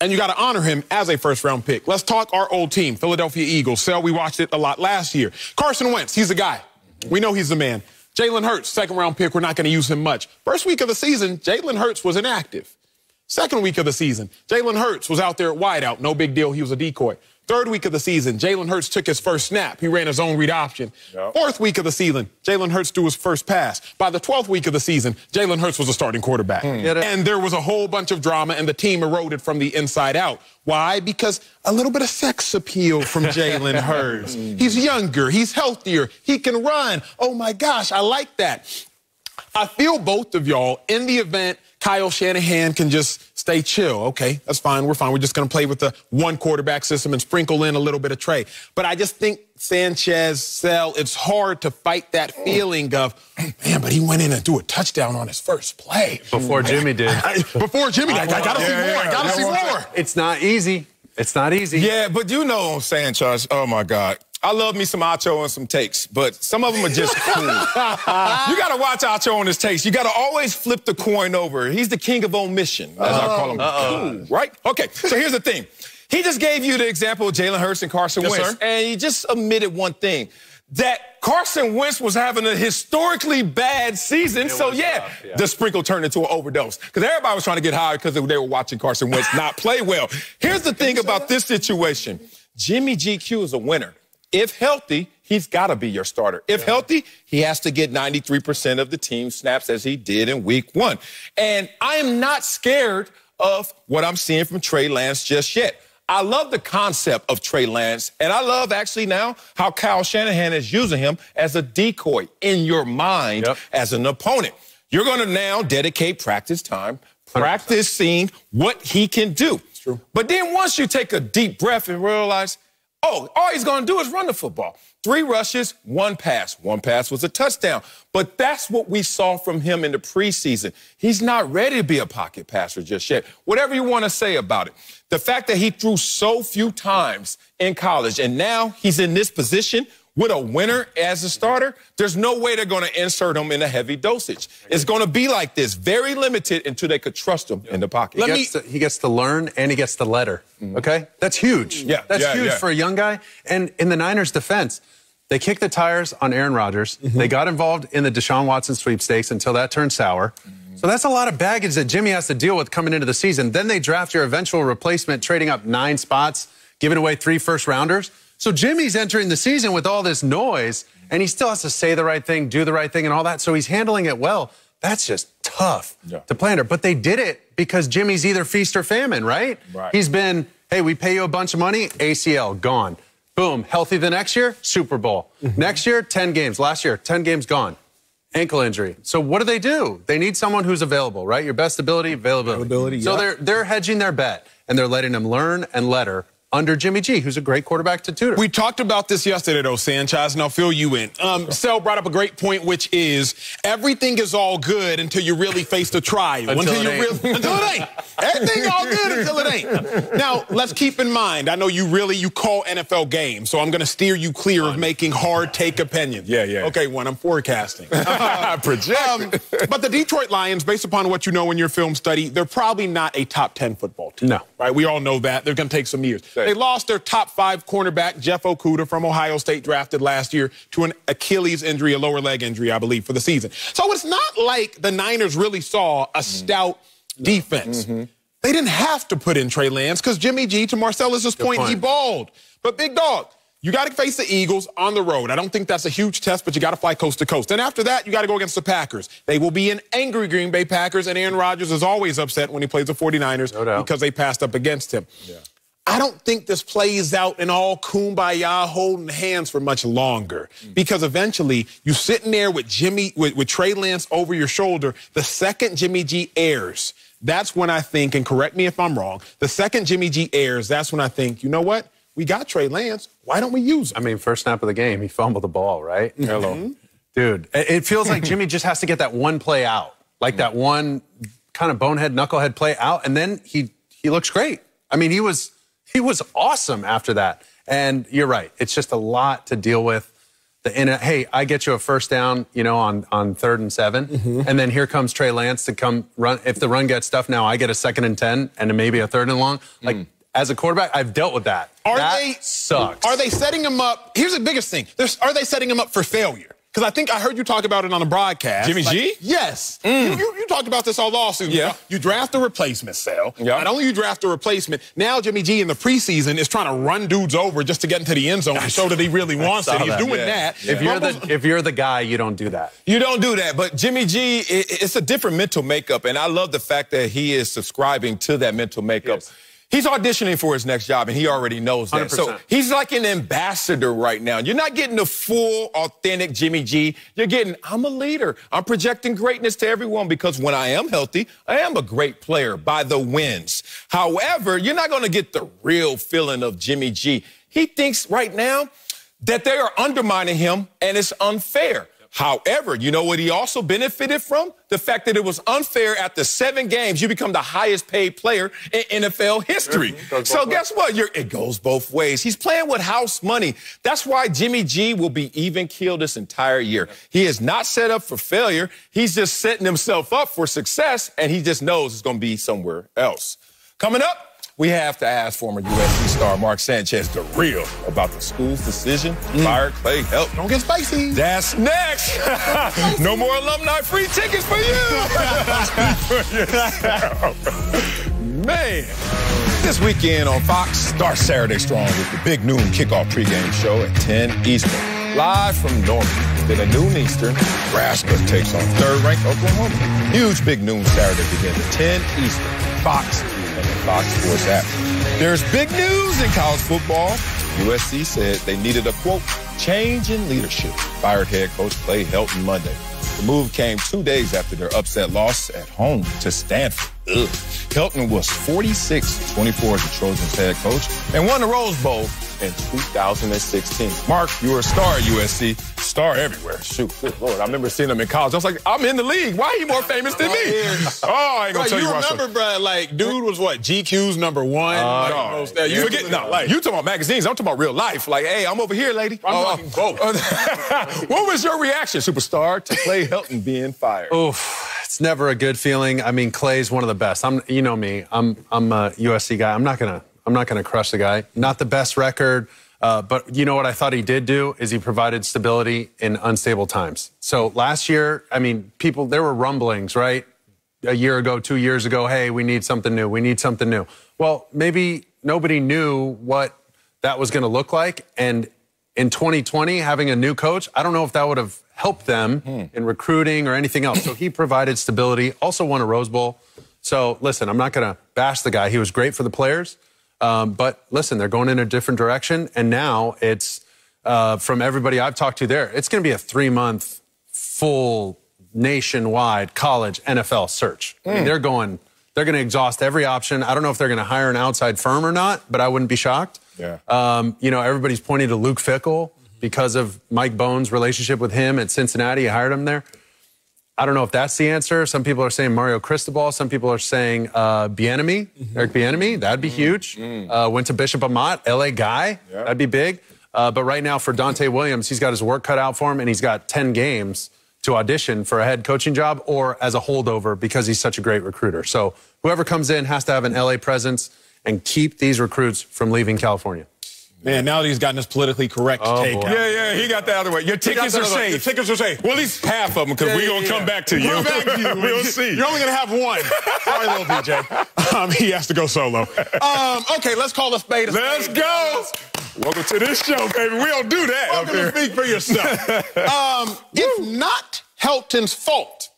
S2: And you got to honor him as a first round pick. Let's talk our old team, Philadelphia Eagles. Sell, we watched it a lot last year. Carson Wentz, he's the guy. We know he's the man. Jalen Hurts, second round pick, we're not going to use him much. First week of the season, Jalen Hurts was inactive. Second week of the season, Jalen Hurts was out there at wideout. No big deal. He was a decoy. Third week of the season, Jalen Hurts took his first snap. He ran his own read option. Yep. Fourth week of the season, Jalen Hurts threw his first pass. By the 12th week of the season, Jalen Hurts was a starting quarterback. Mm. And there was a whole bunch of drama, and the team eroded from the inside out. Why? Because a little bit of sex appeal from Jalen Hurts. He's younger, he's healthier, he can run. Oh my gosh, I like that. I feel both of y'all in the event Kyle Shanahan can just stay chill. Okay, that's fine. We're fine. We're just going to play with the one quarterback system and sprinkle in a little bit of Trey. But I just think Sanchez, Sell, it's hard to fight that feeling of, man, but he went in and threw a touchdown on his first play.
S5: Before Jimmy did.
S2: before Jimmy did. I, I got to yeah, see more. I got to see more.
S5: It's not easy. It's not easy.
S1: Yeah, but you know Sanchez, oh my God. I love me some Acho and some takes, but some of them are just cool. you got to watch Acho on his takes. You got to always flip the coin over. He's the king of omission, as I call him. Uh-oh. Cool, right? Okay, so here's the thing. He just gave you the example of Jalen Hurts and Carson yes, Wentz, sir? and he just omitted one thing that Carson Wentz was having a historically bad season. It so, yeah, yeah, the sprinkle turned into an overdose because everybody was trying to get high because they were watching Carson Wentz not play well. Here's the thing about this situation Jimmy GQ is a winner. If healthy, he's got to be your starter. If yeah. healthy, he has to get 93% of the team snaps as he did in week one. And I am not scared of what I'm seeing from Trey Lance just yet. I love the concept of Trey Lance, and I love actually now how Kyle Shanahan is using him as a decoy in your mind yep. as an opponent. You're going to now dedicate practice time practice seeing what he can do.
S2: true.
S1: But then once you take a deep breath and realize, oh, all he's going to do is run the football. Three rushes, one pass. One pass was a touchdown. But that's what we saw from him in the preseason. He's not ready to be a pocket passer just yet. Whatever you want to say about it. The fact that he threw so few times in college and now he's in this position with a winner as a starter, there's no way they're going to insert him in a heavy dosage. It's going to be like this, very limited until they could trust him in the pocket.
S5: He
S2: Let
S5: gets, to, he gets to learn and he gets the letter. Mm-hmm. Okay? That's huge.
S1: Yeah,
S5: That's
S1: yeah,
S5: huge
S1: yeah.
S5: for a young guy. And in the Niners' defense, they kicked the tires on Aaron Rodgers. Mm-hmm. They got involved in the Deshaun Watson sweepstakes until that turned sour. Mm-hmm. So that's a lot of baggage that Jimmy has to deal with coming into the season. Then they draft your eventual replacement, trading up nine spots, giving away three first rounders. So Jimmy's entering the season with all this noise, and he still has to say the right thing, do the right thing, and all that. So he's handling it well. That's just tough
S1: Yeah.
S5: to play under. But they did it because Jimmy's either feast or famine, right?
S1: Right.
S5: He's been, hey, we pay you a bunch of money, ACL, gone. Boom, healthy the next year, Super Bowl. Mm-hmm. Next year, 10 games. Last year, 10 games gone. Ankle injury. So what do they do? They need someone who's available, right? Your best ability, availability.
S2: Availability,
S5: So
S2: yeah.
S5: they're they're hedging their bet and they're letting him learn and letter under Jimmy G, who's a great quarterback to tutor.
S2: We talked about this yesterday, though, Sanchez, and I'll fill you in. Um, Sel brought up a great point, which is everything is all good until you really face the trial.
S5: Until
S2: you
S5: it ain't.
S2: really until it ain't. Everything's all good until it ain't. Now, let's keep in mind. I know you really you call NFL games, so I'm going to steer you clear of making hard take opinions.
S1: Yeah, yeah.
S2: Okay, one, I'm forecasting.
S1: Project.
S2: Um, but the Detroit Lions, based upon what you know in your film study, they're probably not a top 10 football team.
S5: No.
S2: Right? We all know that. They're going to take some years.
S1: Right.
S2: They lost their top five cornerback, Jeff Okudah from Ohio State, drafted last year to an Achilles injury, a lower leg injury, I believe, for the season. So it's not like the Niners really saw a stout defense. They didn't have to put in Trey Lance because Jimmy G, to Marcellus's point, he
S5: point.
S2: balled. But big dog, you got to face the Eagles on the road. I don't think that's a huge test, but you got to fly coast to coast. And after that, you got to go against the Packers. They will be an angry Green Bay Packers, and Aaron Rodgers is always upset when he plays the 49ers
S5: No
S2: because they passed up against him. I don't think this plays out in all kumbaya holding hands for much longer mm. because eventually you sitting there with Jimmy with, with Trey Lance over your shoulder. The second Jimmy G airs, that's when I think, and correct me if I'm wrong, the second Jimmy G airs, that's when I think, you know what? We got Trey Lance. Why don't we use him?
S5: I mean, first snap of the game, he fumbled the ball, right? Mm-hmm.
S1: Hello.
S5: Dude, it it feels like Jimmy just has to get that one play out, like that mm. one kind of bonehead knucklehead play out, and then he he looks great. I mean, he was he was awesome after that. And you're right, it's just a lot to deal with. The in hey, I get you a first down, you know, on on third and 7
S2: Mm-hmm.
S5: and then here comes Trey Lance to come run. If the run gets stuff now, I get a second and ten, and maybe a third and long. Like as a quarterback, I've dealt with that.
S2: Are
S5: that
S2: they
S5: sucks?
S2: Are they setting him up? Here's the biggest thing. There's, are they setting him up for failure? Because I think I heard you talk about it on the broadcast.
S1: Jimmy
S2: Like,
S1: G?
S2: Yes. Mm. You, you, you talked about this all lawsuit.
S1: Yeah.
S2: You draft a replacement, Sal.
S1: Yeah.
S2: Not only you draft a replacement, now Jimmy G in the preseason is trying to run dudes over just to get into the end zone and show that he really wants it.
S5: saw
S2: He's
S5: that.
S2: doing
S1: Yeah.
S2: that.
S5: If you're
S2: Fumbles-
S5: the if you're the guy, you don't do that.
S1: You don't do that, but Jimmy G, i- it's a different mental makeup, and I love the fact that he is subscribing to that mental makeup.
S5: Yes.
S1: He's auditioning for his next job, and he already knows that. So
S5: 100%.
S1: he's like an ambassador right now. You're not getting the full, authentic Jimmy G. You're getting, I'm a leader. I'm projecting greatness to everyone because when I am healthy, I am a great player by the wins. However, you're not going to get the real feeling of Jimmy G. He thinks right now that they are undermining him and it's unfair. However, you know what he also benefited from? The fact that it was unfair after seven games, you become the highest paid player in NFL history. So guess what? You're, it goes both ways. He's playing with house money. That's why Jimmy G will be even keeled this entire year. He is not set up for failure. He's just setting himself up for success, and he just knows it's going to be somewhere else. Coming up, we have to ask former USC star Mark Sanchez the real about the school's decision to mm. fire Clay Help.
S2: Don't get spicy.
S1: That's next. no more alumni free tickets for you. Speak for yourself. Man. This weekend on Fox, start Saturday strong with the big noon kickoff pregame show at 10 Eastern. Live from Norman. Then at noon Eastern, Nebraska takes on third-ranked Oklahoma. Huge big noon Saturday begins at 10 Eastern. Fox Fox Sports app. There's big news in college football. USC said they needed a quote change in leadership. Fired head coach Clay Helton Monday. The move came two days after their upset loss at home to Stanford. Ugh. Helton was 46 24 as the Trojans head coach and won the Rose Bowl in 2016. Mark, you were a star at USC, star everywhere. Shoot, good Lord. I remember seeing him in college. I was like, I'm in the league. Why are he more famous than me? Oh, I ain't gonna
S2: Bro,
S1: tell
S2: you
S1: you,
S2: remember, bro, like, dude was what, GQ's number one?
S1: Uh,
S2: like,
S1: no,
S2: most- uh,
S1: you forget, no,
S2: like,
S1: you talking about magazines. I'm talking about real life. Like, hey, I'm over here, lady.
S2: I'm
S1: Uh,
S2: talking both.
S1: what was your reaction, superstar, to Clay Helton being fired?
S5: Oof, it's never a good feeling. I mean, Clay's one of the best. I'm, you know me. I'm, I'm a USC guy. I'm not gonna, I'm not gonna crush the guy. Not the best record, uh, but you know what I thought he did do is he provided stability in unstable times. So last year, I mean, people there were rumblings, right? A year ago, two years ago, hey, we need something new. We need something new. Well, maybe nobody knew what that was going to look like, and in 2020, having a new coach, I don't know if that would have helped them in recruiting or anything else. So he provided stability, also won a Rose Bowl. So listen, I'm not going to bash the guy. He was great for the players. Um, but listen, they're going in a different direction. And now it's uh, from everybody I've talked to there, it's going to be a three month full nationwide college NFL search. I mean, they're going, they're going to exhaust every option. I don't know if they're going to hire an outside firm or not, but I wouldn't be shocked.
S1: Yeah.
S5: Um, you know, everybody's pointing to Luke Fickell because of Mike Bohn's relationship with him at Cincinnati. He hired him there. I don't know if that's the answer. Some people are saying Mario Cristobal. Some people are saying uh, Bieniemy, Eric Bieniemy. That'd be huge. Uh, went to Bishop Amat, LA guy. That'd be big. Uh, but right now for Donte Williams, he's got his work cut out for him, and he's got 10 games to audition for a head coaching job or as a holdover because he's such a great recruiter. So whoever comes in has to have an LA presence and keep these recruits from leaving California.
S2: Man, now that he's gotten this politically correct
S5: Oh,
S2: take
S5: boy.
S1: Yeah, yeah, he got the other way. Your tickets are safe.
S2: The tickets are safe.
S1: Well, at least half of them, because
S2: Yeah,
S1: we're going to
S2: yeah.
S1: come back to you.
S2: We'll back to you.
S1: we'll see.
S2: You're only going to have one. Sorry, little DJ. Um, he has to go solo. Um, okay, let's call a spade a
S1: Let's
S2: spade.
S1: go. Welcome to this show, baby. We don't do that up here.
S2: to speak for yourself. um, it's not Helton's fault.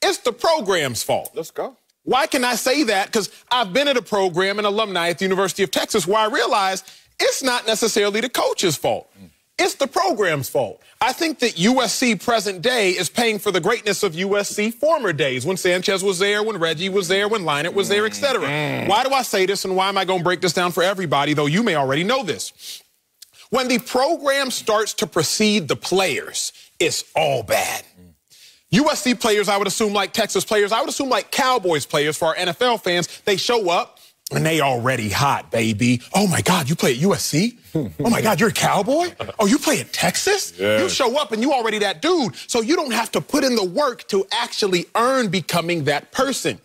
S2: It's the program's fault.
S1: Let's go.
S2: Why can I say that? Because I've been at a program, an alumni at the University of Texas, where I realized it's not necessarily the coach's fault. It's the program's fault. I think that USC present day is paying for the greatness of USC former days when Sanchez was there, when Reggie was there, when Leinart was there, etc. Mm-hmm. Why do I say this and why am I going to break this down for everybody, though you may already know this? When the program starts to precede the players, it's all bad. USC players, I would assume like Texas players, I would assume like Cowboys players for our NFL fans, they show up and they already hot, baby. Oh my God, you play at USC? Oh my God, you're a cowboy? Oh, you play at Texas? You show up and you already that dude. So you don't have to put in the work to actually earn becoming that person.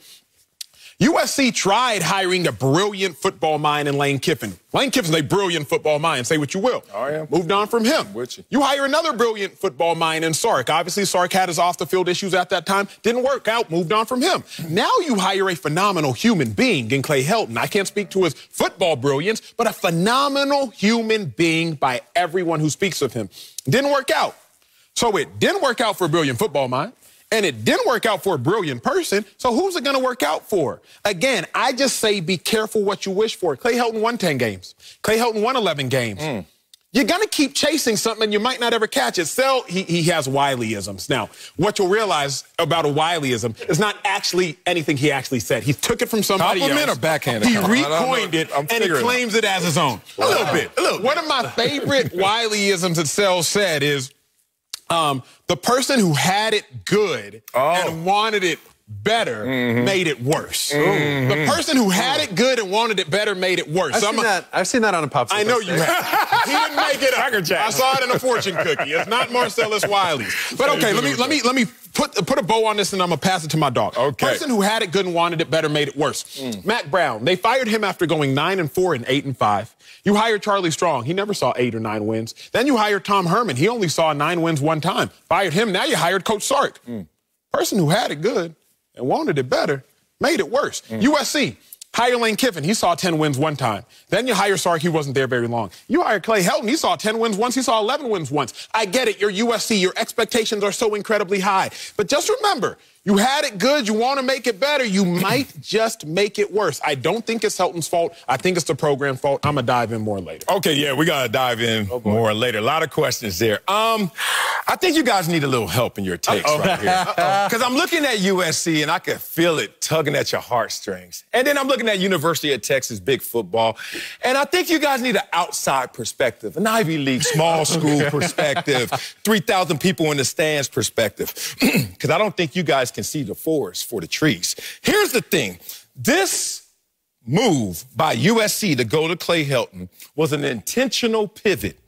S2: USC tried hiring a brilliant football mind in Lane Kiffin. Lane Kiffin's a brilliant football mind, say what you will.
S1: Oh, yeah.
S2: Moved on from him.
S1: with you.
S2: You hire another brilliant football mind in Sark. Obviously, Sark had his off the field issues at that time. Didn't work out, moved on from him. Now you hire a phenomenal human being in Clay Helton. I can't speak to his football brilliance, but a phenomenal human being by everyone who speaks of him. Didn't work out. So it didn't work out for a brilliant football mind. And it didn't work out for a brilliant person. So who's it going to work out for? Again, I just say be careful what you wish for. Clay Helton won 10 games. Clay Helton won 11 games. Mm. You're going to keep chasing something and you might not ever catch it. Sell, he, he has Wileyisms. Now, what you'll realize about a Wileyism is not actually anything he actually said. He took it from somebody
S1: Compliment
S2: else.
S1: or backhanded
S2: He
S1: compliment? I don't know.
S2: recoined it
S1: I'm
S2: and he
S1: figuring it
S2: claims it as his own. A little bit. A little. One of my favorite Wileyisms that Sell said is, um, the person who had it good
S1: Oh.
S2: and wanted it better
S1: Mm-hmm.
S2: made it worse. Mm-hmm. The person who had it good and wanted it better made it worse.
S5: I've
S2: So
S5: seen
S2: a-
S5: that. I've seen that on a popsicle.
S2: I know you have. He didn't make it up. I saw it in a fortune cookie. It's not Marcellus Wiley's. But okay, let me let me let me put put a bow on this and I'm gonna pass it to my dog.
S1: Okay.
S2: Person who had it good and wanted it better made it worse. Mm. Mack Brown. They fired him after going nine and four and eight and five. You hired Charlie Strong. He never saw eight or nine wins. Then you hired Tom Herman. He only saw nine wins one time. Fired him. Now you hired Coach Sark. Mm. Person who had it good and wanted it better made it worse. Mm. USC. Hire Lane Kiffin. He saw 10 wins one time. Then you hire Sark. He wasn't there very long. You hire Clay Helton. He saw 10 wins once. He saw 11 wins once. I get it. You're USC. Your expectations are so incredibly high. But just remember, you had it good. You want to make it better. You might just make it worse. I don't think it's Helton's fault. I think it's the program fault. I'm going to dive in more later.
S1: Okay, yeah, we got to dive in oh more later. A lot of questions there. Um, I think you guys need a little help in your takes Uh-oh. right here. Because I'm looking at USC and I can feel it tugging at your heartstrings. And then I'm looking at University of Texas, big football. And I think you guys need an outside perspective, an Ivy League small school perspective, 3,000 people in the stands perspective. Because I don't think you guys can see the forest for the trees. Here's the thing. This move by USC to go to Clay Helton was an intentional pivot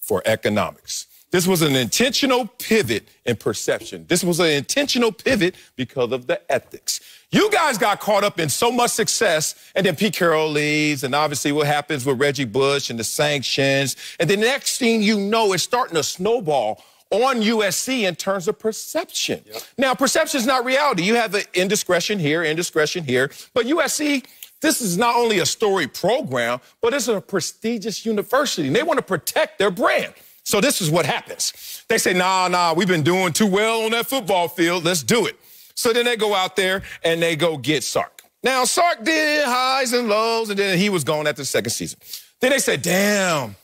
S1: for economics. This was an intentional pivot in perception. This was an intentional pivot because of the ethics. You guys got caught up in so much success, and then Pete Carroll leaves, and obviously what happens with Reggie Bush and the sanctions. And the next thing you know, it's starting to snowball on USC in terms of perception. Yep. Now, perception is not reality. You have the indiscretion here, indiscretion here. But USC, this is not only a story program, but it's a prestigious university. And they want to protect their brand. So this is what happens. They say, nah, nah, we've been doing too well on that football field. Let's do it. So then they go out there and they go get Sark. Now, Sark did highs and lows, and then he was gone after the second season. Then they said, damn,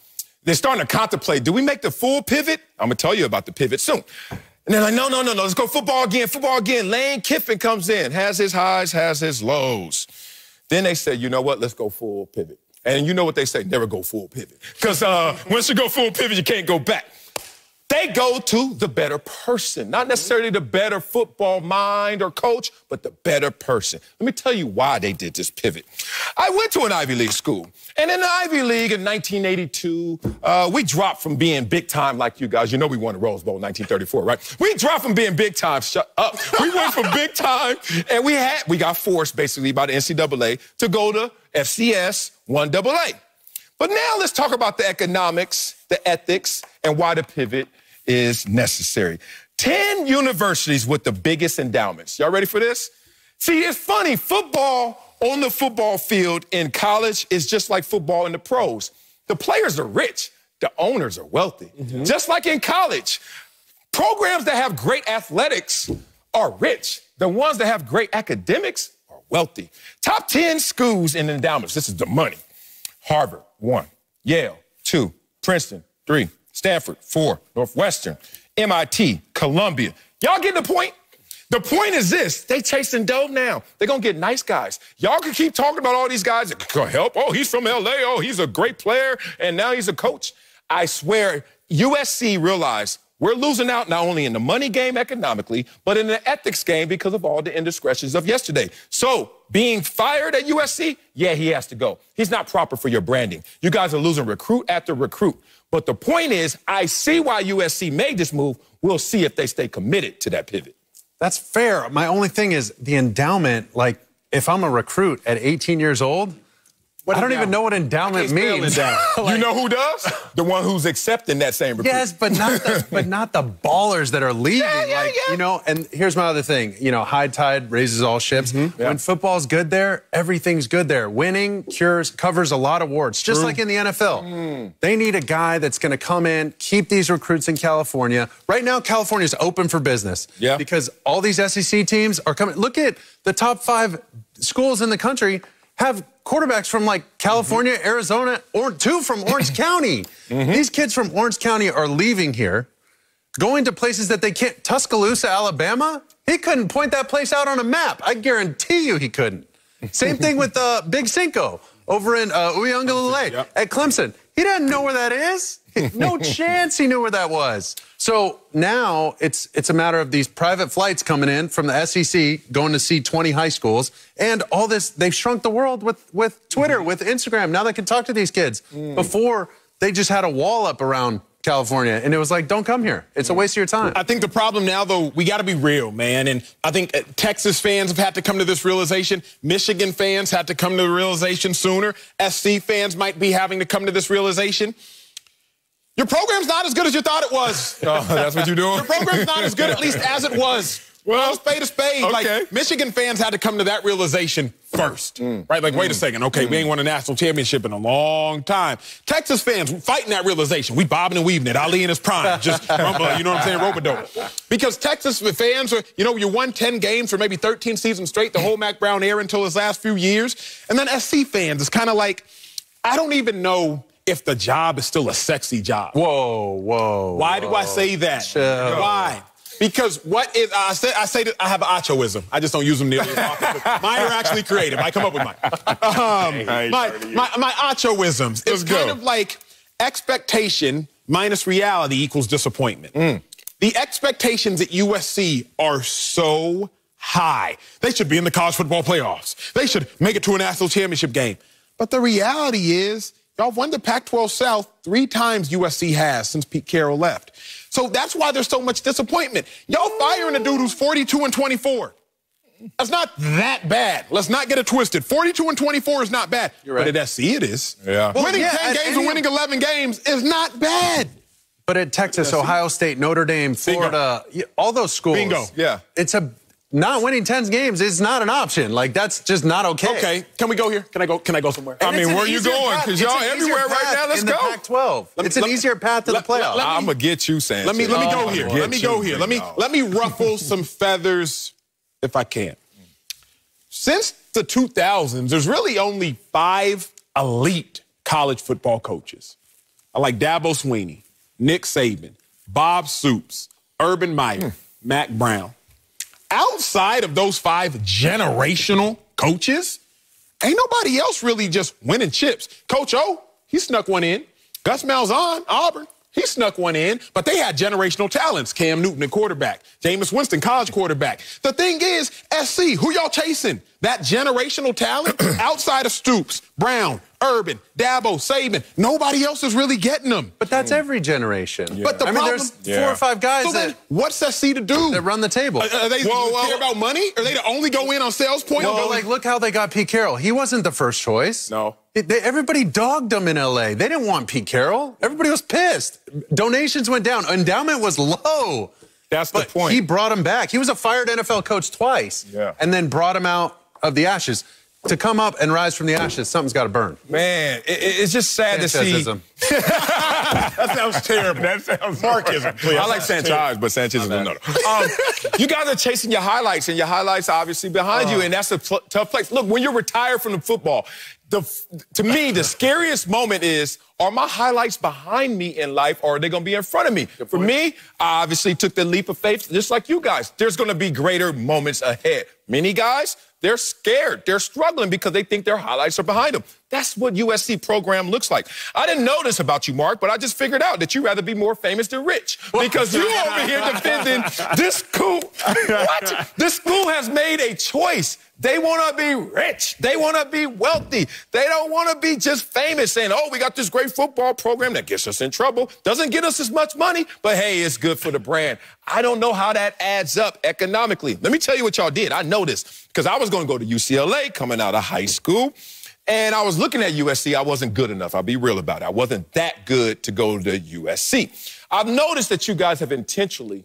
S1: they're starting to contemplate, do we make the full pivot? I'm going to tell you about the pivot soon. And they're like, no, no, no, no, let's go football again, football again. Lane Kiffin comes in, has his highs, has his lows. Then they said, you know what, let's go full pivot. And you know what they say, never go full pivot. Because uh, once you go full pivot, you can't go back. They go to the better person, not necessarily the better football mind or coach, but the better person. Let me tell you why they did this pivot. I went to an Ivy League school, and in the Ivy League in 1982, uh, we dropped from being big time like you guys. You know we won the Rose Bowl in 1934, right? We dropped from being big time. Shut up. We went from big time, and we had we got forced basically by the NCAA to go to FCS 1AA. But now let's talk about the economics, the ethics, and why the pivot is necessary. 10 universities with the biggest endowments. Y'all ready for this? See, it's funny. Football on the football field in college is just like football in the pros. The players are rich, the owners are wealthy. Mm-hmm. Just like in college, programs that have great athletics are rich. The ones that have great academics are wealthy. Top 10 schools in endowments. This is the money. Harvard, one. Yale, two. Princeton, three. Stanford, four. Northwestern, MIT, Columbia. Y'all getting the point? The point is this they chasing dough now. They're to get nice guys. Y'all can keep talking about all these guys that can help. Oh, he's from LA. Oh, he's a great player. And now he's a coach. I swear, USC realized we're losing out not only in the money game economically, but in the ethics game because of all the indiscretions of yesterday. So, being fired at USC, yeah, he has to go. He's not proper for your branding. You guys are losing recruit after recruit. But the point is, I see why USC made this move. We'll see if they stay committed to that pivot.
S5: That's fair. My only thing is the endowment, like, if I'm a recruit at 18 years old, what I don't even know what endowment means.
S1: like, you know who does? The one who's accepting that same recruit.
S5: Yes, but not the, but not the ballers that are leaving. Yeah, yeah, like, yeah. You know, and here's my other thing. You know, high tide raises all ships. Mm-hmm. Yeah. When football's good there, everything's good there. Winning cures covers a lot of warts, just True. like in the NFL. Mm. They need a guy that's going to come in, keep these recruits in California. Right now, California's open for business.
S1: Yeah.
S5: Because all these SEC teams are coming. Look at the top five schools in the country have quarterbacks from like California, mm-hmm. Arizona, or two from Orange County. Mm-hmm. These kids from Orange County are leaving here, going to places that they can't. Tuscaloosa, Alabama. He couldn't point that place out on a map. I guarantee you he couldn't. Same thing with uh, Big Cinco over in uh, Uiagalelei yep. at Clemson. He doesn't know where that is. No chance he knew where that was. So now it's it's a matter of these private flights coming in from the SEC, going to see 20 high schools, and all this. They've shrunk the world with with Twitter, mm-hmm. with Instagram. Now they can talk to these kids. Mm. Before they just had a wall up around California. And it was like, don't come here. It's a waste of your time.
S2: I think the problem now, though, we got to be real, man. And I think uh, Texas fans have had to come to this realization. Michigan fans had to come to the realization sooner. SC fans might be having to come to this realization. Your program's not as good as you thought it was.
S1: Oh, that's what you're doing?
S2: Your program's not as good, at least as it was. Well, spade to spade. Okay. Like Michigan fans had to come to that realization first, mm. right? Like, wait a mm. second, okay, we ain't mm. won a national championship in a long time. Texas fans fighting that realization. We bobbing and weaving it. Ali in his prime, just rumble, you know what I'm saying, rope dope. Because Texas fans are, you know, you won 10 games for maybe 13 seasons straight, the whole Mack Brown era until his last few years. And then SC fans, it's kind of like, I don't even know if the job is still a sexy job.
S5: Whoa, whoa.
S2: Why do I say that?
S5: Chill.
S2: Why? Because what is I say I say that I have an achoism. I just don't use them nearly as often. mine are actually creative. I come up with mine. Um, my, my my achoisms. It's
S1: go.
S2: kind of like expectation minus reality equals disappointment. The expectations at USC are so high. They should be in the college football playoffs. They should make it to a national championship game. But the reality is, y'all won the Pac 12 South three times USC has since Pete Carroll left. So that's why there's so much disappointment. Y'all firing a dude who's 42 and 24. That's not that bad. Let's not get it twisted. 42 and 24 is not bad.
S5: right.
S2: But at SC, it is.
S1: Yeah. Well,
S2: winning
S5: yeah,
S2: 10 games
S5: any-
S2: and winning 11 games is not bad.
S5: But at Texas, Ohio State, Notre Dame, Florida, y- all those schools.
S2: Bingo.
S1: Yeah.
S5: It's a not winning 10 games is not an option. Like that's just not okay.
S2: Okay, can we go here? Can I go? Can I go somewhere?
S1: I mean,
S5: it's an
S1: where you
S5: easier
S1: going? 'Cause y'all everywhere right now. Let's
S5: in
S1: go.
S5: The Pac-12.
S2: Let me-
S5: it's an
S2: let me-
S5: easier path to
S2: let-
S5: the
S2: let-
S5: playoffs.
S2: let me-
S1: I'm gonna get you, Sam.
S2: Let me let me go
S1: gonna
S2: here. Let me go here. Let me let me ruffle some feathers if I can. Since the 2000s, there's really only five elite college football coaches. I like Dabo Swinney, Nick Saban, Bob Stoops, Urban Meyer, hmm. Mack Brown. Outside of those five generational coaches, ain't nobody else really just winning chips. Coach O, he snuck one in. Gus Malzahn, Auburn, he snuck one in. But they had generational talents. Cam Newton, at quarterback. Jameis Winston, college quarterback. The thing is, SC, who y'all chasing? That generational talent outside of Stoops, Brown, Urban, Dabo, Saban. Nobody else is really getting them.
S5: but that's every generation.
S2: But the
S5: I mean,
S2: problem,
S5: there's
S1: Yeah.
S5: four or five guys
S2: so then,
S5: that,
S2: what's SC to do?
S5: that run the table.
S2: Are, are they
S1: Whoa, whoa,
S2: care about money? Are they to only go in on sales points?
S5: No, but like, look how they got Pete Carroll. He wasn't the first choice.
S1: No.
S5: It- they- everybody dogged him in LA. They didn't want Pete Carroll. Everybody was pissed. Donations went down. Endowment was low.
S1: That's the point.
S5: he brought him back. He was a fired NFL coach twice.
S1: Yeah.
S5: And then brought him out of the ashes. To come up and rise from the ashes, something's got to burn.
S1: Man, it, it- it's just sad to see.
S2: That sounds terrible.
S1: That sounds
S2: Markism, please.
S1: I like Sanchez, but Sanchez is another. Um, you guys are chasing your highlights, and your highlights are obviously behind
S2: Uh.
S1: you, and that's a pl- tough place. Look, when you're retired from the football, the to me the scariest moment is: Are my highlights behind me in life, or are they going to be in front of me? For me, I obviously took the leap of faith, just like you guys. There's going to be greater moments ahead. Many guys. They're scared. They're struggling because they think their highlights are behind them. That's what USC program looks like. I didn't know this about you, Mark, but I just figured out that you'd rather be more famous than rich because you over here defending this school. What? This school has made a choice. They want to be rich. They want to be wealthy. They don't want to be just famous saying, oh, we got this great football program that gets us in trouble. Doesn't get us as much money, but hey, it's good for the brand. I don't know how that adds up economically. Let me tell you what y'all did. I know this because I was going to go to UCLA coming out of high school. And I was looking at USC. I wasn't good enough. I'll be real about it. I wasn't that good to go to USC. I've noticed that you guys have intentionally,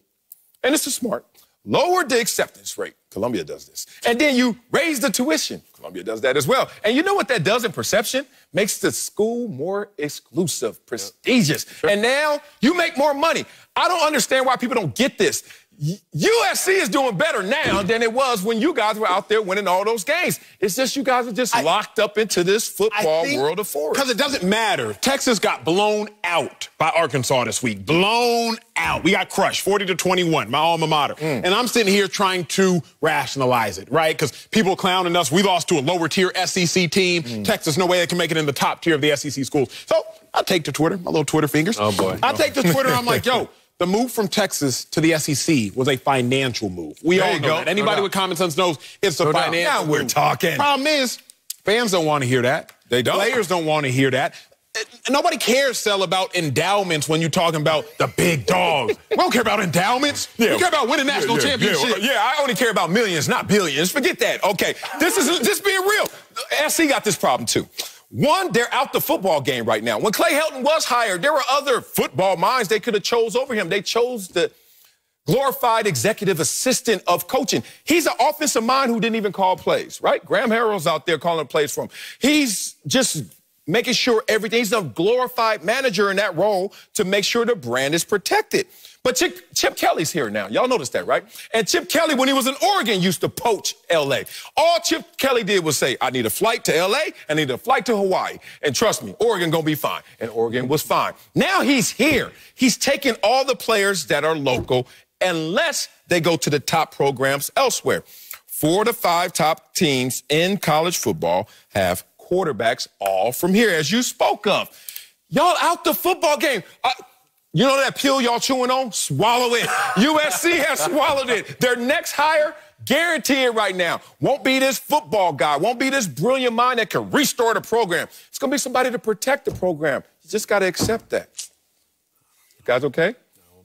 S1: and this is smart, lowered the acceptance rate. Columbia does this. And then you raise the tuition. Columbia does that as well. And you know what that does in perception? Makes the school more exclusive, prestigious. And now you make more money. I don't understand why people don't get this. USC is doing better now than it was when you guys were out there winning all those games. It's just you guys are just locked up into this football world of forest.
S2: Because it doesn't matter. Texas got blown out by Arkansas this week. Blown out. We got crushed, 40 to 21, my alma mater. Mm. And I'm sitting here trying to rationalize it, right? Because people clowning us. We lost to a lower tier SEC team. Mm. Texas, no way they can make it in the top tier of the SEC schools. So I take to Twitter, my little Twitter fingers.
S5: Oh, boy.
S2: I take to Twitter. I'm like, yo. The move from Texas to the SEC was a financial move. We
S1: There
S2: all know
S1: go.
S2: that. Anybody
S1: doubt.
S2: with common sense knows it's a
S5: doubt.
S2: financial
S1: Now we're
S2: move.
S1: talking.
S2: Problem is, fans don't want to hear that.
S1: They don't.
S2: Players don't want to hear that. Uh, Nobody cares, Sell, about endowments when you're talking about the big dogs. we don't care about endowments. Yeah. We care about winning national
S1: yeah,
S2: championships.
S1: Yeah, yeah, I only care about millions, not billions. Forget that. Okay, this is just being real. SC got this problem too. One, they're out the football game right now. When Clay Helton was hired, there were other football minds they could have chose over him. They chose the glorified executive assistant of coaching. He's an offensive mind who didn't even call plays, right? Graham Harrell's out there calling plays for him. He's just making sure everything, he's a glorified manager in that role to make sure the brand is protected. But Chip, Chip, Kelly's here now. Y'all noticed that, right? And Chip Kelly, when he was in Oregon, used to poach LA. All Chip Kelly did was say, I need a flight to LA, I need a flight to Hawaii. And trust me, Oregon gonna be fine. And Oregon was fine. Now he's here. He's taking all the players that are local unless they go to the top programs elsewhere. Four to five top teams in college football have quarterbacks all from here, as you spoke of. Y'all out the football game. Uh, you know that pill y'all chewing on? Swallow it. USC has swallowed it. Their next hire, guarantee it right now, won't be this football guy, won't be this brilliant mind that can restore the program. It's going to be somebody to protect the program. You just got to accept that. You guys okay?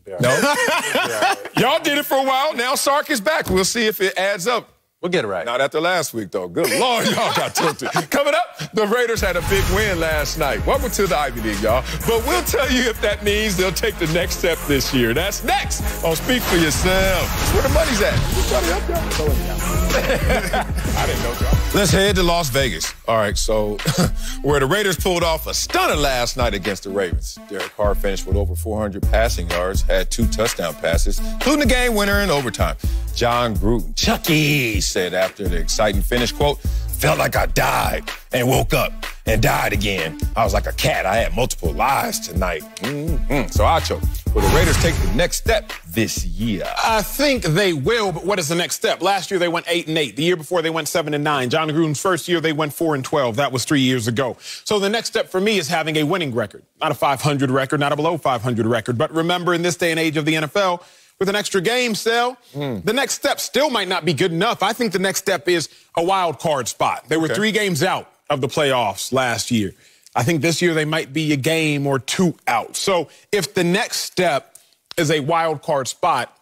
S1: No? Y'all did it for a while. Now Sark is back. We'll see if it adds up.
S5: We'll get it right.
S1: Not after last week, though. Good Lord, y'all got tilted. Coming up, the Raiders had a big win last night. Welcome to the Ivy League, y'all. But we'll tell you if that means they'll take the next step this year. That's next on Speak for Yourself. Where the money's at? I didn't know, y'all. Let's head to Las Vegas. All right, so where the Raiders pulled off a stunner last night against the Ravens. Derek Carr finished with over 400 passing yards, had two touchdown passes, including the game winner in overtime. Jon Gruden, Chucky, said after the exciting finish, quote, felt like I died and woke up and died again. I was like a cat. I had multiple lives tonight. Mm-hmm. So, Acho, will the Raiders take the next step this year?
S2: I think they will, but what is the next step? Last year they went eight and eight. The year before they went seven and nine. Jon Gruden's first year they went four and twelve. That was three years ago. So the next step for me is having a winning record, not a 500 record, not a below 500 record. But remember, in this day and age of the NFL, with an extra game sell, mm. the next step still might not be good enough. I think the next step is a wild card spot. They were okay. three games out of the playoffs last year. I think this year they might be a game or two out. So if the next step is a wild card spot,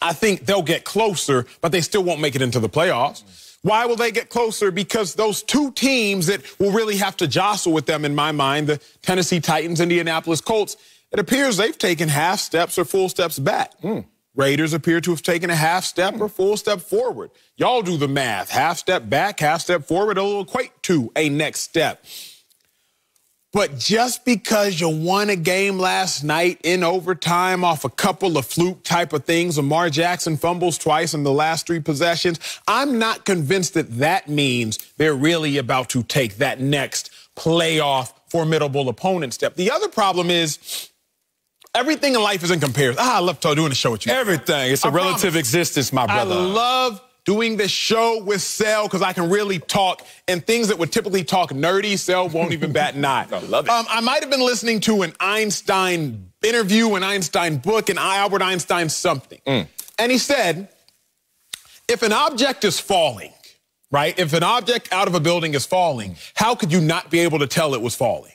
S2: I think they'll get closer, but they still won't make it into the playoffs. Why will they get closer? Because those two teams that will really have to jostle with them, in my mind, the Tennessee Titans, Indianapolis Colts, it appears they've taken half steps or full steps back. Mm. Raiders appear to have taken a half step mm. or full step forward. Y'all do the math. Half step back, half step forward, it'll equate to a next step. But just because you won a game last night in overtime off a couple of fluke type of things, Lamar Jackson fumbles twice in the last three possessions, I'm not convinced that that means they're really about to take that next playoff formidable opponent step. The other problem is Everything in life is in comparison. Ah, I love doing the show with you.
S1: Everything. It's a I relative promise. existence, my brother.
S2: I love doing this show with Sel because I can really talk and things that would typically talk nerdy, Sel won't even bat an eye.
S1: I love it. Um,
S2: I might have been listening to an Einstein interview, an Einstein book, an Albert Einstein something. Mm. And he said, if an object is falling, right? If an object out of a building is falling, how could you not be able to tell it was falling?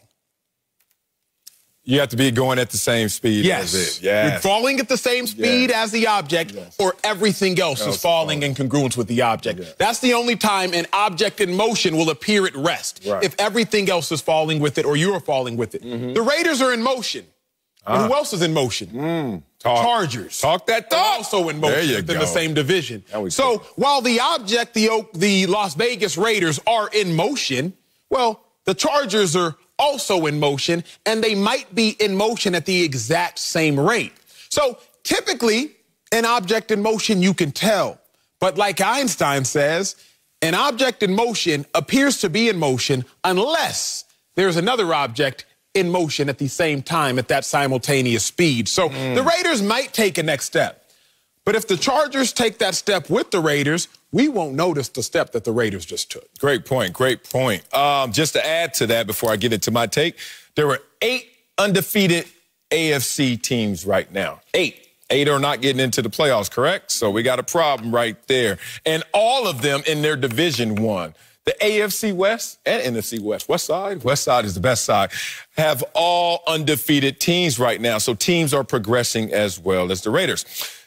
S1: You have to be going at the same speed
S2: yes.
S1: as
S2: it. Yes. We're falling at the same speed yes. as the object, yes. or everything else, else is falling, falling, in congruence with the object. Yes. That's the only time an object in motion will appear at rest. Right. If everything else is falling with it, or you're falling with it. Mm-hmm. The Raiders are in motion. Ah. who else is in motion? Mm.
S1: Talk.
S2: Chargers.
S1: Talk that talk.
S2: Also in motion
S1: in
S2: the same division. So go. while the object, the, the Las Vegas Raiders, are in motion, well, the Chargers are also in motion, and they might be in motion at the exact same rate. So typically, an object in motion you can tell. But like Einstein says, an object in motion appears to be in motion unless there's another object in motion at the same time at that simultaneous speed. So mm. the Raiders might take a next step. But if the Chargers take that step with the Raiders, we won't notice the step that the Raiders just took.
S1: Great point. Great point. Um, just to add to that before I get into my take, there were eight undefeated AFC teams right now. Eight. Eight are not getting into the playoffs, correct? So we got a problem right there. And all of them in their division one. The AFC West and NFC West, West Side, West Side is the best side, have all undefeated teams right now. So teams are progressing as well as the Raiders.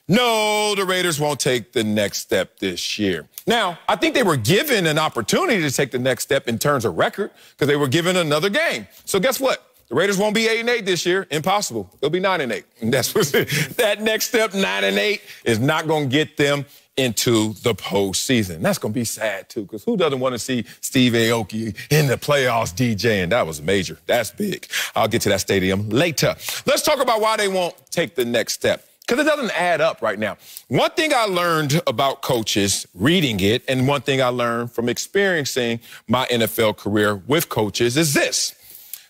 S1: No, the Raiders won't take the next step this year. Now, I think they were given an opportunity to take the next step in terms of record because they were given another game. So guess what? The Raiders won't be eight and eight this year. Impossible. They'll be nine and eight. And that's what that next step, nine and eight, is not going to get them into the postseason. That's going to be sad too, because who doesn't want to see Steve Aoki in the playoffs DJing? That was major. That's big. I'll get to that stadium later. Let's talk about why they won't take the next step. Because it doesn't add up right now. One thing I learned about coaches reading it, and one thing I learned from experiencing my NFL career with coaches is this.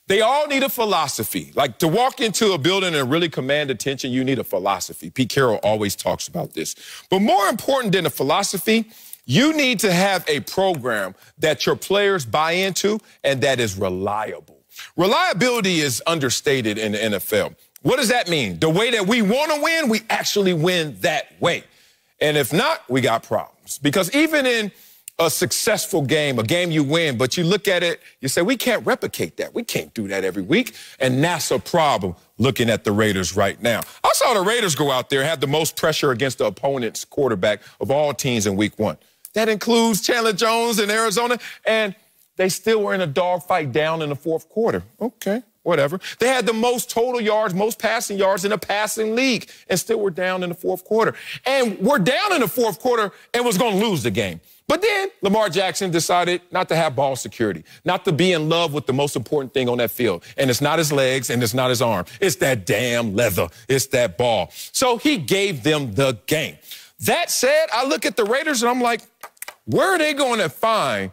S1: They all need a philosophy. Like to walk into a building and really command attention, you need a philosophy. Pete Carroll always talks about this. But more important than a philosophy, you need to have a program that your players buy into and that is reliable. Reliability is understated in the NFL. What does that mean? The way that we want to win, we actually win that way. And if not, we got problems. Because even in a successful game, a game you win, but you look at it, you say, we can't replicate that. We can't do that every week. And that's a problem looking at the Raiders right now. I saw the Raiders go out there have the most pressure against the opponent's quarterback of all teams in week one. That includes Chandler Jones in Arizona, and they still were in a dogfight down in the fourth quarter. Okay, whatever. They had the most total yards, most passing yards in a passing league, and still were down in the fourth quarter. And we're down in the fourth quarter and was going to lose the game. But then Lamar Jackson decided not to have ball security, not to be in love with the most important thing on that field. And it's not his legs and it's not his arm. It's that damn leather. It's that ball. So he gave them the game. That said, I look at the Raiders and I'm like, where are they going to find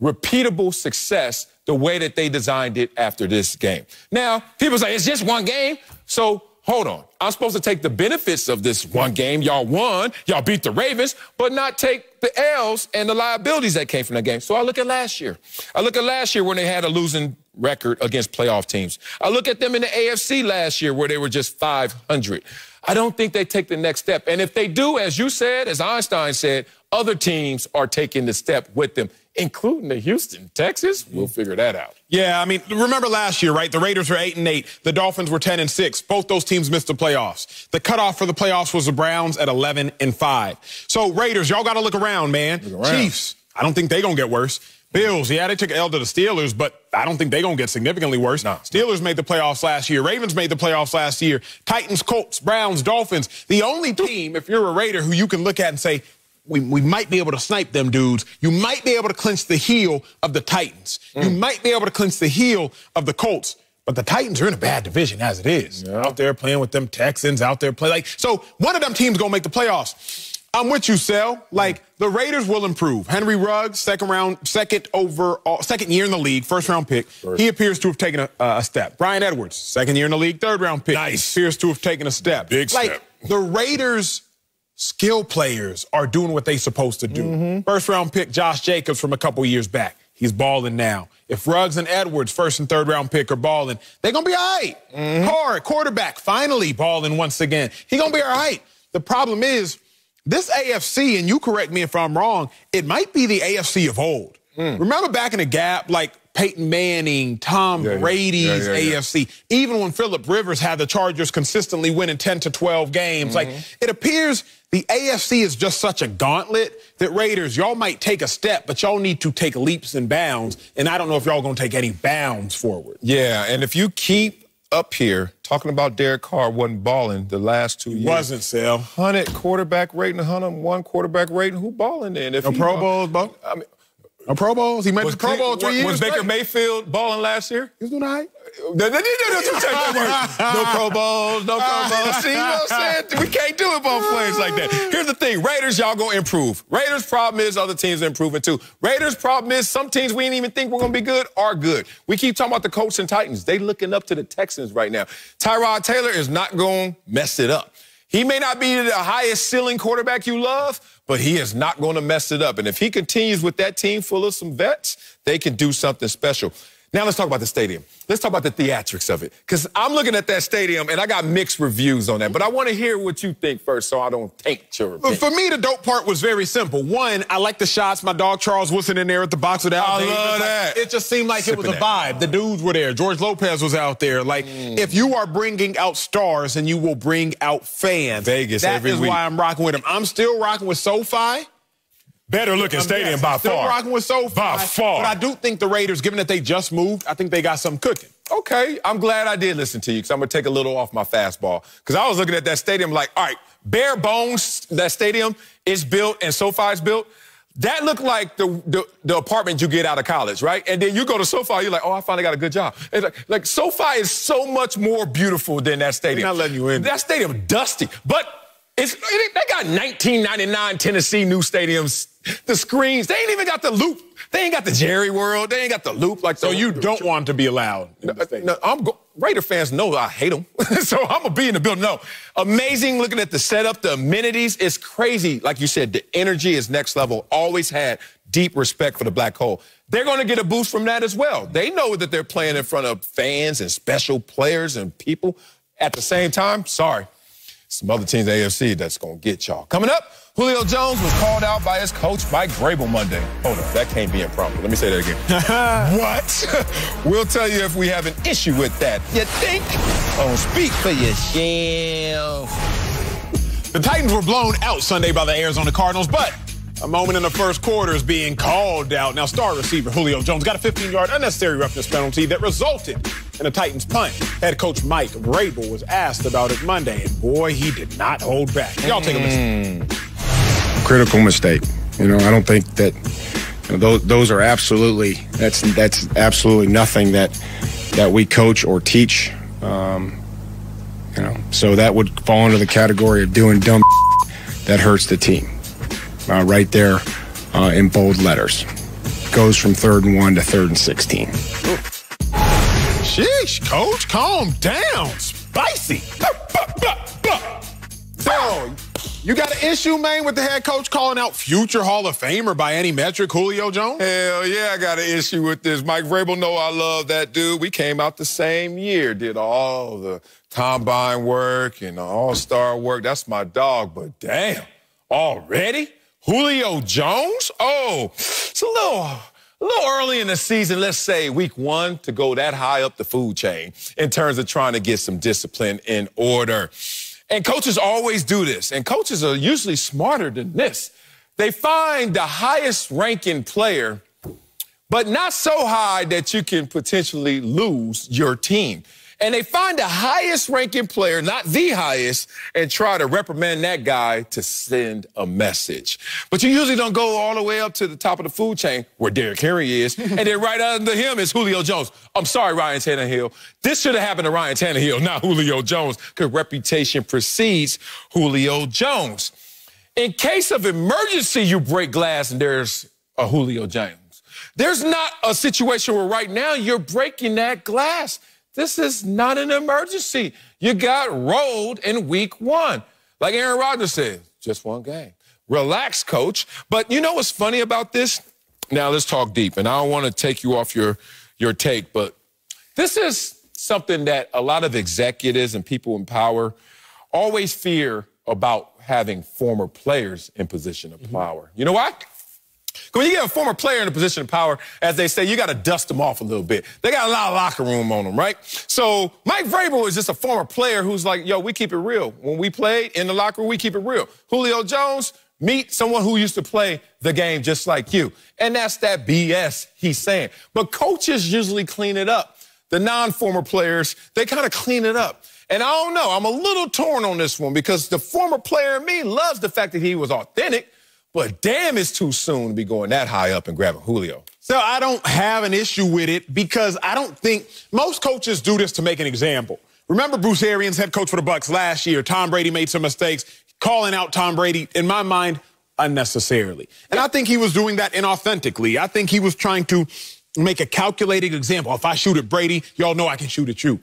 S1: repeatable success the way that they designed it after this game? Now, people say it's just one game. So hold on. I'm supposed to take the benefits of this one game. Y'all won, y'all beat the Ravens, but not take the L's and the liabilities that came from that game. So I look at last year. I look at last year when they had a losing record against playoff teams. I look at them in the AFC last year where they were just 500. I don't think they take the next step. And if they do, as you said, as Einstein said, other teams are taking the step with them including the Houston, Texas. We'll mm-hmm. figure that out.
S2: Yeah, I mean, remember last year, right? The Raiders were eight and eight. The Dolphins were ten and six. Both those teams missed the playoffs. The cutoff for the playoffs was the Browns at eleven and five. So Raiders, y'all got to look around, man.
S1: Look around.
S2: Chiefs, I don't think they're gonna get worse. Bills, yeah, they took an L to the Steelers, but I don't think they're going to get significantly worse.
S1: No.
S2: Steelers made the playoffs last year. Ravens made the playoffs last year. Titans, Colts, Browns, Dolphins. The only team, if you're a Raider, who you can look at and say, we, we might be able to snipe them dudes. You might be able to clinch the heel of the Titans. Mm. You might be able to clinch the heel of the Colts. But the Titans are in a bad division as it is.
S1: Yeah.
S2: Out there playing with them Texans, out there playing like so. One of them teams gonna make the playoffs. I'm with you, Sel. Like the Raiders will improve. Henry Ruggs, second round, second overall, second year in the league, first round pick.
S1: First.
S2: He appears to have taken a, a step. Bryan Edwards, second year in the league, third round pick.
S1: Nice.
S2: Appears to have taken a step.
S1: Big
S2: like,
S1: step.
S2: The Raiders skill players are doing what they're supposed to do.
S1: Mm-hmm.
S2: First round pick Josh Jacobs from a couple years back. He's balling now. If Ruggs and Edwards, first and third round pick, are balling, they're gonna be all right.
S1: Mm-hmm.
S2: Hard quarterback, finally balling once again. He gonna be all right. The problem is this AFC, and you correct me if I'm wrong, it might be the AFC of old.
S1: Mm.
S2: Remember back in the gap, like Peyton Manning, Tom
S1: Yeah.
S2: Brady's
S1: Yeah, yeah.
S2: AFC, even when Philip Rivers had the Chargers consistently winning 10 to 12 games, like
S1: Mm-hmm.
S2: it appears the AFC is just such a gauntlet that Raiders, y'all might take a step, but y'all need to take leaps and bounds. And I don't know if y'all gonna take any bounds forward.
S1: Yeah, and if you keep up here talking about Derek Carr wasn't balling the last two years.
S2: Wasn't Sal.
S1: 100 quarterback rating, 101 quarterback rating. Who balling then? If
S2: No
S1: he
S2: Pro
S1: ball-
S2: Bowls, Bo?
S1: I mean,
S2: No Pro Bowls. He made
S1: was
S2: the Pro Bowl three
S1: was,
S2: years.
S1: Was Baker
S2: straight.
S1: Mayfield balling last year?
S2: He's doing all right.
S1: No, no, no, no, no, don't take that word. No Pro Bowls, no Pro Bowls. See what I'm saying? We can't do it both ways like that. Here's the thing. Raiders, y'all gonna improve. Raiders' problem is other teams are improving too. Raiders' problem is some teams we didn't even think were gonna be good are good. We keep talking about the Colts and Titans. They looking up to the Texans right now. Tyrod Taylor is not gonna mess it up. He may not be the highest ceiling quarterback you love, but he is not going to mess it up. And if he continues with that team full of some vets, they can do something special. Now let's talk about the stadium. Let's talk about the theatrics of it. Because I'm looking at that stadium and I got mixed reviews on that. But I want to hear what you think first so I don't taint your opinion.
S2: for me, the dope part was very simple. One, I like the shots. My dog Charles Woodson in there at the box with Al
S1: I
S2: Davis.
S1: love
S2: Like,
S1: that.
S2: It just seemed like it was a
S1: Sipping that.
S2: vibe. The dudes were there. George Lopez was out there. Like,
S1: Mm.
S2: if you are bringing out stars and you will bring out fans,
S1: Vegas
S2: that
S1: every
S2: is
S1: week.
S2: why I'm rocking with them. I'm still rocking with SoFi.
S1: Better looking stadium
S2: Yes,
S1: by
S2: still
S1: far.
S2: rocking with SoFi.
S1: By far.
S2: But I do think the Raiders, given that they just moved, I think they got something cooking.
S1: Okay, I'm glad I did listen to you because I'm gonna take a little off my fastball. Because I was looking at that stadium like, all right, bare bones, that stadium is built and SoFi is built. That looked like the, the, the apartment you get out of college, right? And then you go to SoFi, you're like, oh, I finally got a good job. It's like, like SoFi is so much more beautiful than that stadium.
S2: They're not letting you in.
S1: That stadium dusty, but it's they got 1999 Tennessee new stadiums. The screens, they ain't even got the loop. They ain't got the Jerry World. They ain't got the loop like.
S2: So you don't want to be allowed?
S1: No, no, I'm go- Raider fans know I hate them, so I'm gonna be in the building. No, amazing looking at the setup, the amenities. It's crazy. Like you said, the energy is next level. Always had deep respect for the black hole. They're going to get a boost from that as well. They know that they're playing in front of fans and special players and people. At the same time, sorry, some other teams in the AFC that's going to get y'all. Coming up, Julio Jones was called out by his coach, Mike Grable, Monday. Oh, Hold on, that can't be impromptu. Let me say that again. what? we'll tell you if we have an issue with that. You think? Oh, speak for yourself.
S2: The Titans were blown out Sunday by the Arizona Cardinals, but a moment in the first quarter is being called out. Now, star receiver Julio Jones got a 15-yard unnecessary roughness penalty that resulted in a Titans punt. Head coach Mike Vrabel was asked about it Monday, and boy, he did not hold back. Y'all take a listen.
S6: Critical mistake. You know, I don't think that you know, those, those are absolutely that's that's absolutely nothing that that we coach or teach. Um, you know, so that would fall into the category of doing dumb that hurts the team. Uh, right there uh, in bold letters. Goes from third and one to third and 16.
S2: Sheesh, coach, calm down. Spicy. So, you got an issue, man, with the head coach calling out future Hall of Famer by any metric, Julio Jones?
S1: Hell yeah, I got an issue with this. Mike Vrabel know I love that dude. We came out the same year, did all the combine work and the all-star work. That's my dog, but damn, already? Julio Jones? Oh, it's a little, a little early in the season, let's say week one, to go that high up the food chain in terms of trying to get some discipline in order. And coaches always do this, and coaches are usually smarter than this. They find the highest ranking player, but not so high that you can potentially lose your team. And they find the highest ranking player, not the highest, and try to reprimand that guy to send a message. But you usually don't go all the way up to the top of the food chain where Derrick Henry is. and then right under him is Julio Jones. I'm sorry, Ryan Tannehill. This should have happened to Ryan Tannehill, not Julio Jones, because reputation precedes Julio Jones. In case of emergency, you break glass and there's a Julio Jones. There's not a situation where right now you're breaking that glass. This is not an emergency. You got rolled in week one. Like Aaron Rodgers said, just one game. Relax, coach. But you know what's funny about this? Now let's talk deep. And I don't want to take you off your, your take, but this is something that a lot of executives and people in power always fear about having former players in position of mm-hmm. power. You know why? When you get a former player in a position of power, as they say, you got to dust them off a little bit. They got a lot of locker room on them, right? So Mike Vrabel is just a former player who's like, yo, we keep it real. When we play in the locker room, we keep it real. Julio Jones, meet someone who used to play the game just like you. And that's that BS he's saying. But coaches usually clean it up. The non-former players, they kind of clean it up. And I don't know, I'm a little torn on this one because the former player in me loves the fact that he was authentic. But damn, it's too soon to be going that high up and grabbing Julio.
S2: So I don't have an issue with it because I don't think most coaches do this to make an example. Remember Bruce Arians, head coach for the Bucs last year. Tom Brady made some mistakes, calling out Tom Brady, in my mind, unnecessarily. And I think he was doing that inauthentically. I think he was trying to make a calculated example. If I shoot at Brady, y'all know I can shoot at you.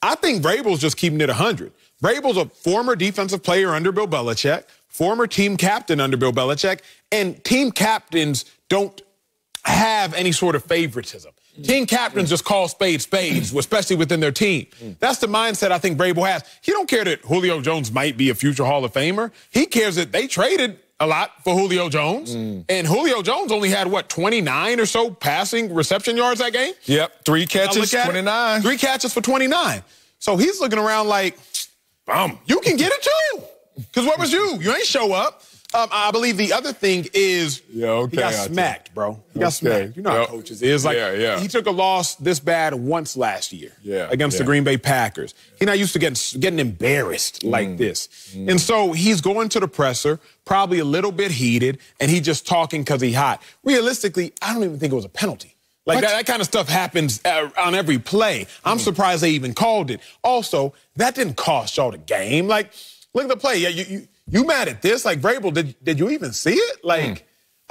S2: I think Vrabel's just keeping it 100. Vrabel's a former defensive player under Bill Belichick former team captain under Bill Belichick, and team captains don't have any sort of favoritism. Mm. Team captains mm. just call spades spades, especially within their team. Mm. That's the mindset I think Vrabel has. He don't care that Julio Jones might be a future Hall of Famer. He cares that they traded a lot for Julio Jones. Mm. And Julio Jones only had, what, 29 or so passing reception yards that game?
S1: Yep, three catches, 29.
S2: It, three catches for 29. So he's looking around like,
S1: Bum.
S2: you can get it too. Because what was you? You ain't show up. Um, I believe the other thing is
S1: Yeah, okay,
S2: he got smacked, bro. He got smacked. You know
S1: Yep.
S2: how coaches is. Like
S1: Yeah, yeah.
S2: he took a loss this bad once last year
S1: Yeah,
S2: against the. Green Bay Packers. He's not used to getting getting embarrassed
S1: Mm.
S2: like this. And so he's going to the presser, probably a little bit heated, and he just talking because he hot. Realistically, I don't even think it was a penalty. Like that, that kind of stuff happens uh, on every play. I'm
S1: Mm.
S2: surprised they even called it. Also, that didn't cost y'all the game. Like, look at the play. Yeah, you you, you mad at this? Like, Vrabel, did did you even see it? Like,
S1: Mm.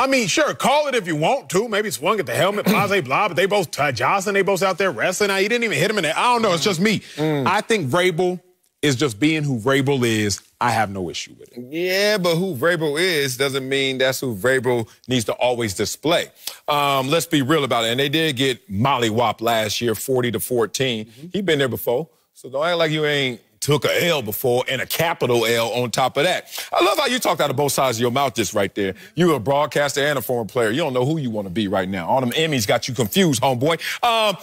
S2: I mean, sure, call it if you want to. Maybe swung at the helmet, blase blah, but they both uh, Johnson, they both out there wrestling. Now, he didn't even hit him in there. I don't know. It's just me.
S1: Mm.
S2: I think Vrabel is just being who Vrabel is. I have no issue with it.
S1: Yeah, but who Vrabel is doesn't mean that's who Vrabel needs to always display. Um, let's be real about it. And they did get mollywop last year, 40 to 14.
S2: Mm-hmm.
S1: He been there before. So don't act like you ain't took a L before and a capital L on top of that. I love how you talked out of both sides of your mouth just right there. You're a broadcaster and a former player. You don't know who you want to be right now. All them Emmys got you confused, homeboy. Um,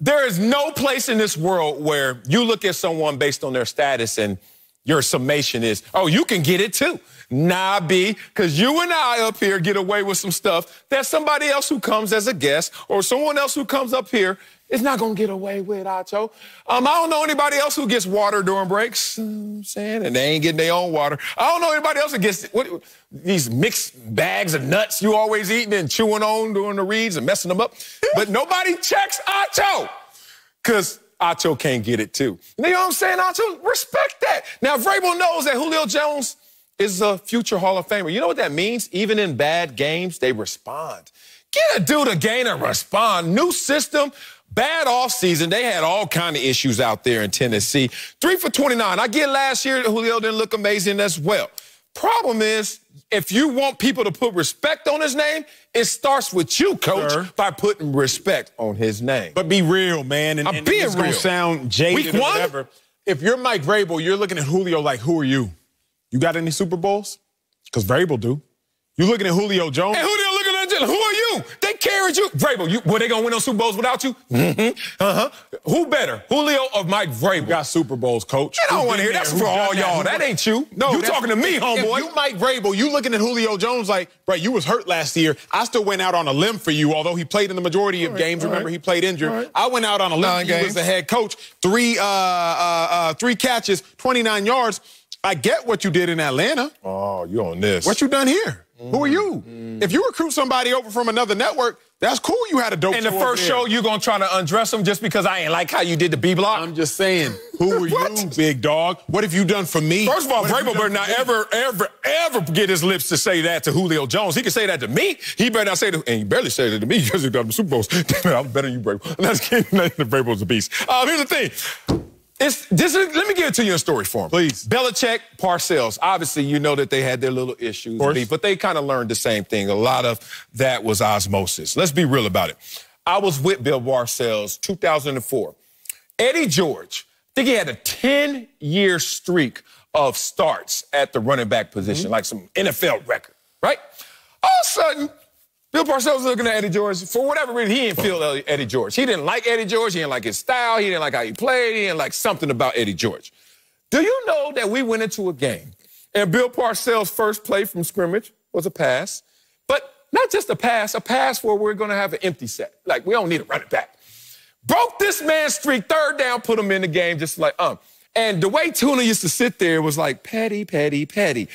S1: there is no place in this world where you look at someone based on their status and your summation is, oh, you can get it too. Nah, B, because you and I up here get away with some stuff that somebody else who comes as a guest or someone else who comes up here is not to get away with, Acho. Um, I don't know anybody else who gets water during breaks, you know I'm saying, and they ain't getting their own water. I don't know anybody else who gets what, these mixed bags of nuts you always eating and chewing on during the reads and messing them up. but nobody checks Acho because Acho can't get it too. You know what I'm saying, Acho? Respect that. Now, Vrabel knows that Julio Jones is a future Hall of Famer. You know what that means? Even in bad games, they respond. Get a dude a and respond. New system. Bad offseason. They had all kind of issues out there in Tennessee. Three for 29. I get last year Julio didn't look amazing as well. Problem is, if you want people to put respect on his name, it starts with you, coach,
S2: Sure.
S1: by putting respect on his name.
S2: But be real, man. And,
S1: I'm
S2: and
S1: being
S2: it's
S1: real.
S2: sound jaded
S1: Week
S2: or
S1: one?
S2: whatever. If you're Mike Vrabel, you're looking at Julio like, who are you? You got any Super Bowls? Because Vrabel do. You're looking at Julio Jones?
S1: Who they? Who are you? They carried you. Vrabel, you, were they going to win those Super Bowls without you? Mm-hmm. Uh-huh. Who better, Julio or Mike Vrabel?
S2: got Super Bowls, coach.
S1: I don't want to hear. That's for all
S2: that?
S1: y'all.
S2: Who-
S1: That ain't you.
S2: No,
S1: you talking to me, homeboy.
S2: If you Mike Vrabel, you looking at Julio Jones like, right, you was hurt last year. I still went out on a limb for you, although he played in the majority of games. Remember,
S1: right.
S2: he played injured.
S1: All right.
S2: I went out on a limb.
S1: Nine
S2: for you
S1: games.
S2: as the head coach. Three, uh, uh, uh, three catches, 29 yards. I get what you did in Atlanta.
S1: oh, you on this.
S2: What you done here? Who are you?
S1: Mm-hmm.
S2: If you recruit somebody over from another network, that's cool. You had a dope
S1: In the first show, you going to try to undress him just because I ain't like how you did the B block?
S2: I'm just saying, who are you, big dog? What have you done for me?
S1: First of all,
S2: What have
S1: Vrabel better not
S2: me?
S1: ever, ever, ever get his lips to say that to Julio Jones. He can say that to me. He better not say that, and he barely say it to me because he got the Super Bowls. Damn it, I'm better than you, Vrabel. That's kidding. Vrabel's a beast. Um, here's the thing. It's, this is, let me give it to you in a story form.
S2: Please.
S1: Belichick, Parcells. Obviously, you know that they had their little issues, but they kind of learned the same thing. A lot of that was osmosis. Let's be real about it. I was with Bill Parcells 2004. Eddie George, I think he had a 10 year streak of starts at the running back position,
S2: Mm-hmm.
S1: like some NFL record, right? All of a sudden, Bill Parcells was looking at Eddie George. For whatever reason, he didn't feel Eddie George. He didn't like Eddie George. He didn't like his style. He didn't like how he played. He didn't like something about Eddie George. Do you know that we went into a game and Bill Parcells' first play from scrimmage was a pass, but not just a pass, a pass where we're going to have an empty set. Like, we don't need a running back. Broke this man's streak, third down, put him in the game, just like, um. And the way Tuna used to sit there was like, petty, petty, petty.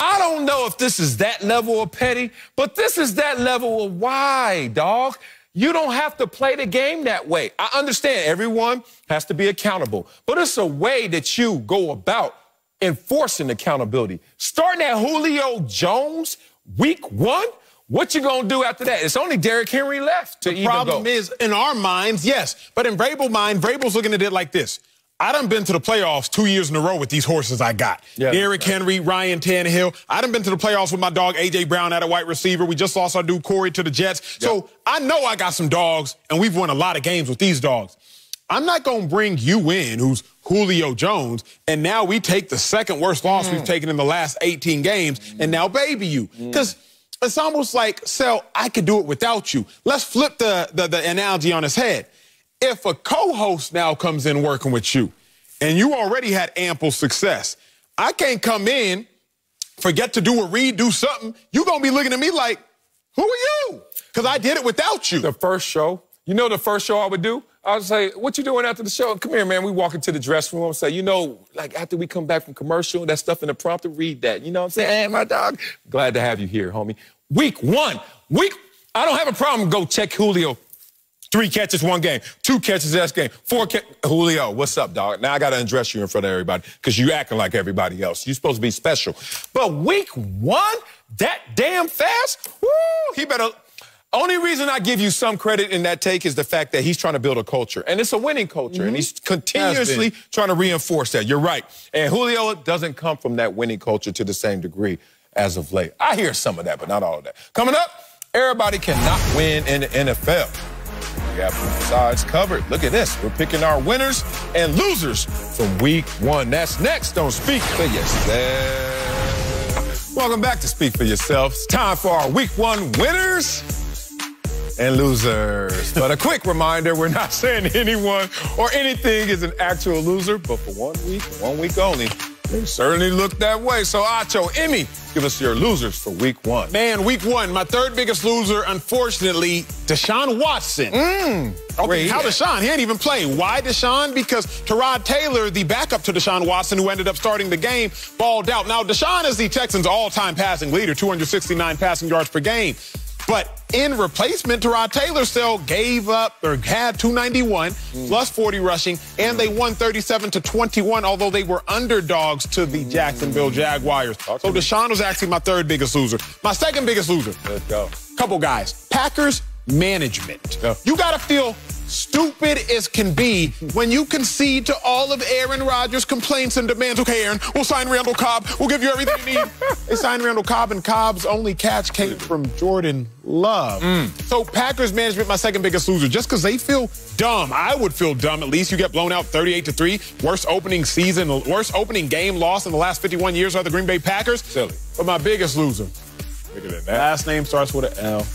S1: I don't know if this is that level of petty, but this is that level of why, dog. You don't have to play the game that way. I understand everyone has to be accountable, but it's a way that you go about enforcing accountability. Starting at Julio Jones week one, what you gonna do after that? It's only Derrick Henry left to
S2: The problem
S1: go.
S2: is, in our minds, yes. But in Vrabel's mind, Vrabel's looking at it like this. I done been to the playoffs two years in a row with these horses I got.
S1: Yeah,
S2: Derrick
S1: right.
S2: Henry, Ryan Tannehill. I done been to the playoffs with my dog A.J. Brown at a wide receiver. We just lost our dude Corey to the Jets. So I know I got some dogs, and we've won a lot of games with these dogs. I'm not going to bring you in, who's Julio Jones, and now we take the second worst loss
S1: Mm.
S2: we've taken in the last 18 games, and now baby you. Because it's almost like, Sel, I could do it without you. Let's flip the, the, the analogy on his head. If a co-host now comes in working with you, and you already had ample success, I can't come in forget to do a read, do something, you're going to be looking at me like, who are you? Because I did it without you.
S1: The first show, you know the first show I would do? I would say, what you doing after the show? Come here, man. We walk into the dressing room and say, you know, like after we come back from commercial, that stuff in the prompter, read that. You know what I'm saying? Hey, my dog. Glad to have you here, homie. Week one. Week, I don't have a problem. Go check Julio. Three catches, one game. Two catches, that's game. Four catches. Julio, what's up, dog? Now I got to undress you in front of everybody because you acting like everybody else. You're supposed to be special. But week one, that damn fast? Woo! He better. Only reason I give you some credit in that take is the fact that he's trying to build a culture. And it's a winning culture. Mm-hmm. And he's continuously trying to reinforce that. You're right. And Julio doesn't come from that winning culture to the same degree as of late. I hear some of that, but not all of that. Coming up, everybody cannot win in the NFL. We both sides covered. Look at this. We're picking our winners and losers from week one. That's next Don't Speak for Yourself. Welcome back to Speak for Yourself. It's time for our week one winners and losers. But a quick reminder, we're not saying anyone or anything is an actual loser, but for one week, one week only, they certainly look that way. So, Acho, Emmy, give us your losers for week one.
S2: Man, week one, my third biggest loser, unfortunately, Deshaun Watson.
S1: Mm.
S2: Okay, how Deshaun? He ain't even play. Why Deshaun? Because Tyrod Taylor, the backup to Deshaun Watson, who ended up starting the game, balled out. Now, Deshaun is the Texans' all-time passing leader, 269 passing yards per game. But in replacement, Tyrod Taylor still gave up or had 291 mm. plus 40 rushing, and they won 37 to 21, although they were underdogs to the Jacksonville Jaguars. so Deshaun was actually my third biggest loser. My second biggest loser.
S1: Let's go.
S2: Couple guys. Packers management. You got to feel stupid as can be when you concede to all of Aaron Rodgers' complaints and demands. Okay, Aaron, we'll sign Randall Cobb. We'll give you everything you need. they signed Randall Cobb, and Cobb's only catch came from Jordan Love. Mm. So Packers management, my second biggest loser, just because they feel dumb. I would feel dumb. At least you get blown out 38 to three. Worst opening season, worst opening game loss in the last 51 years are the Green Bay Packers.
S1: Silly.
S2: But my biggest loser. Last name starts with an L.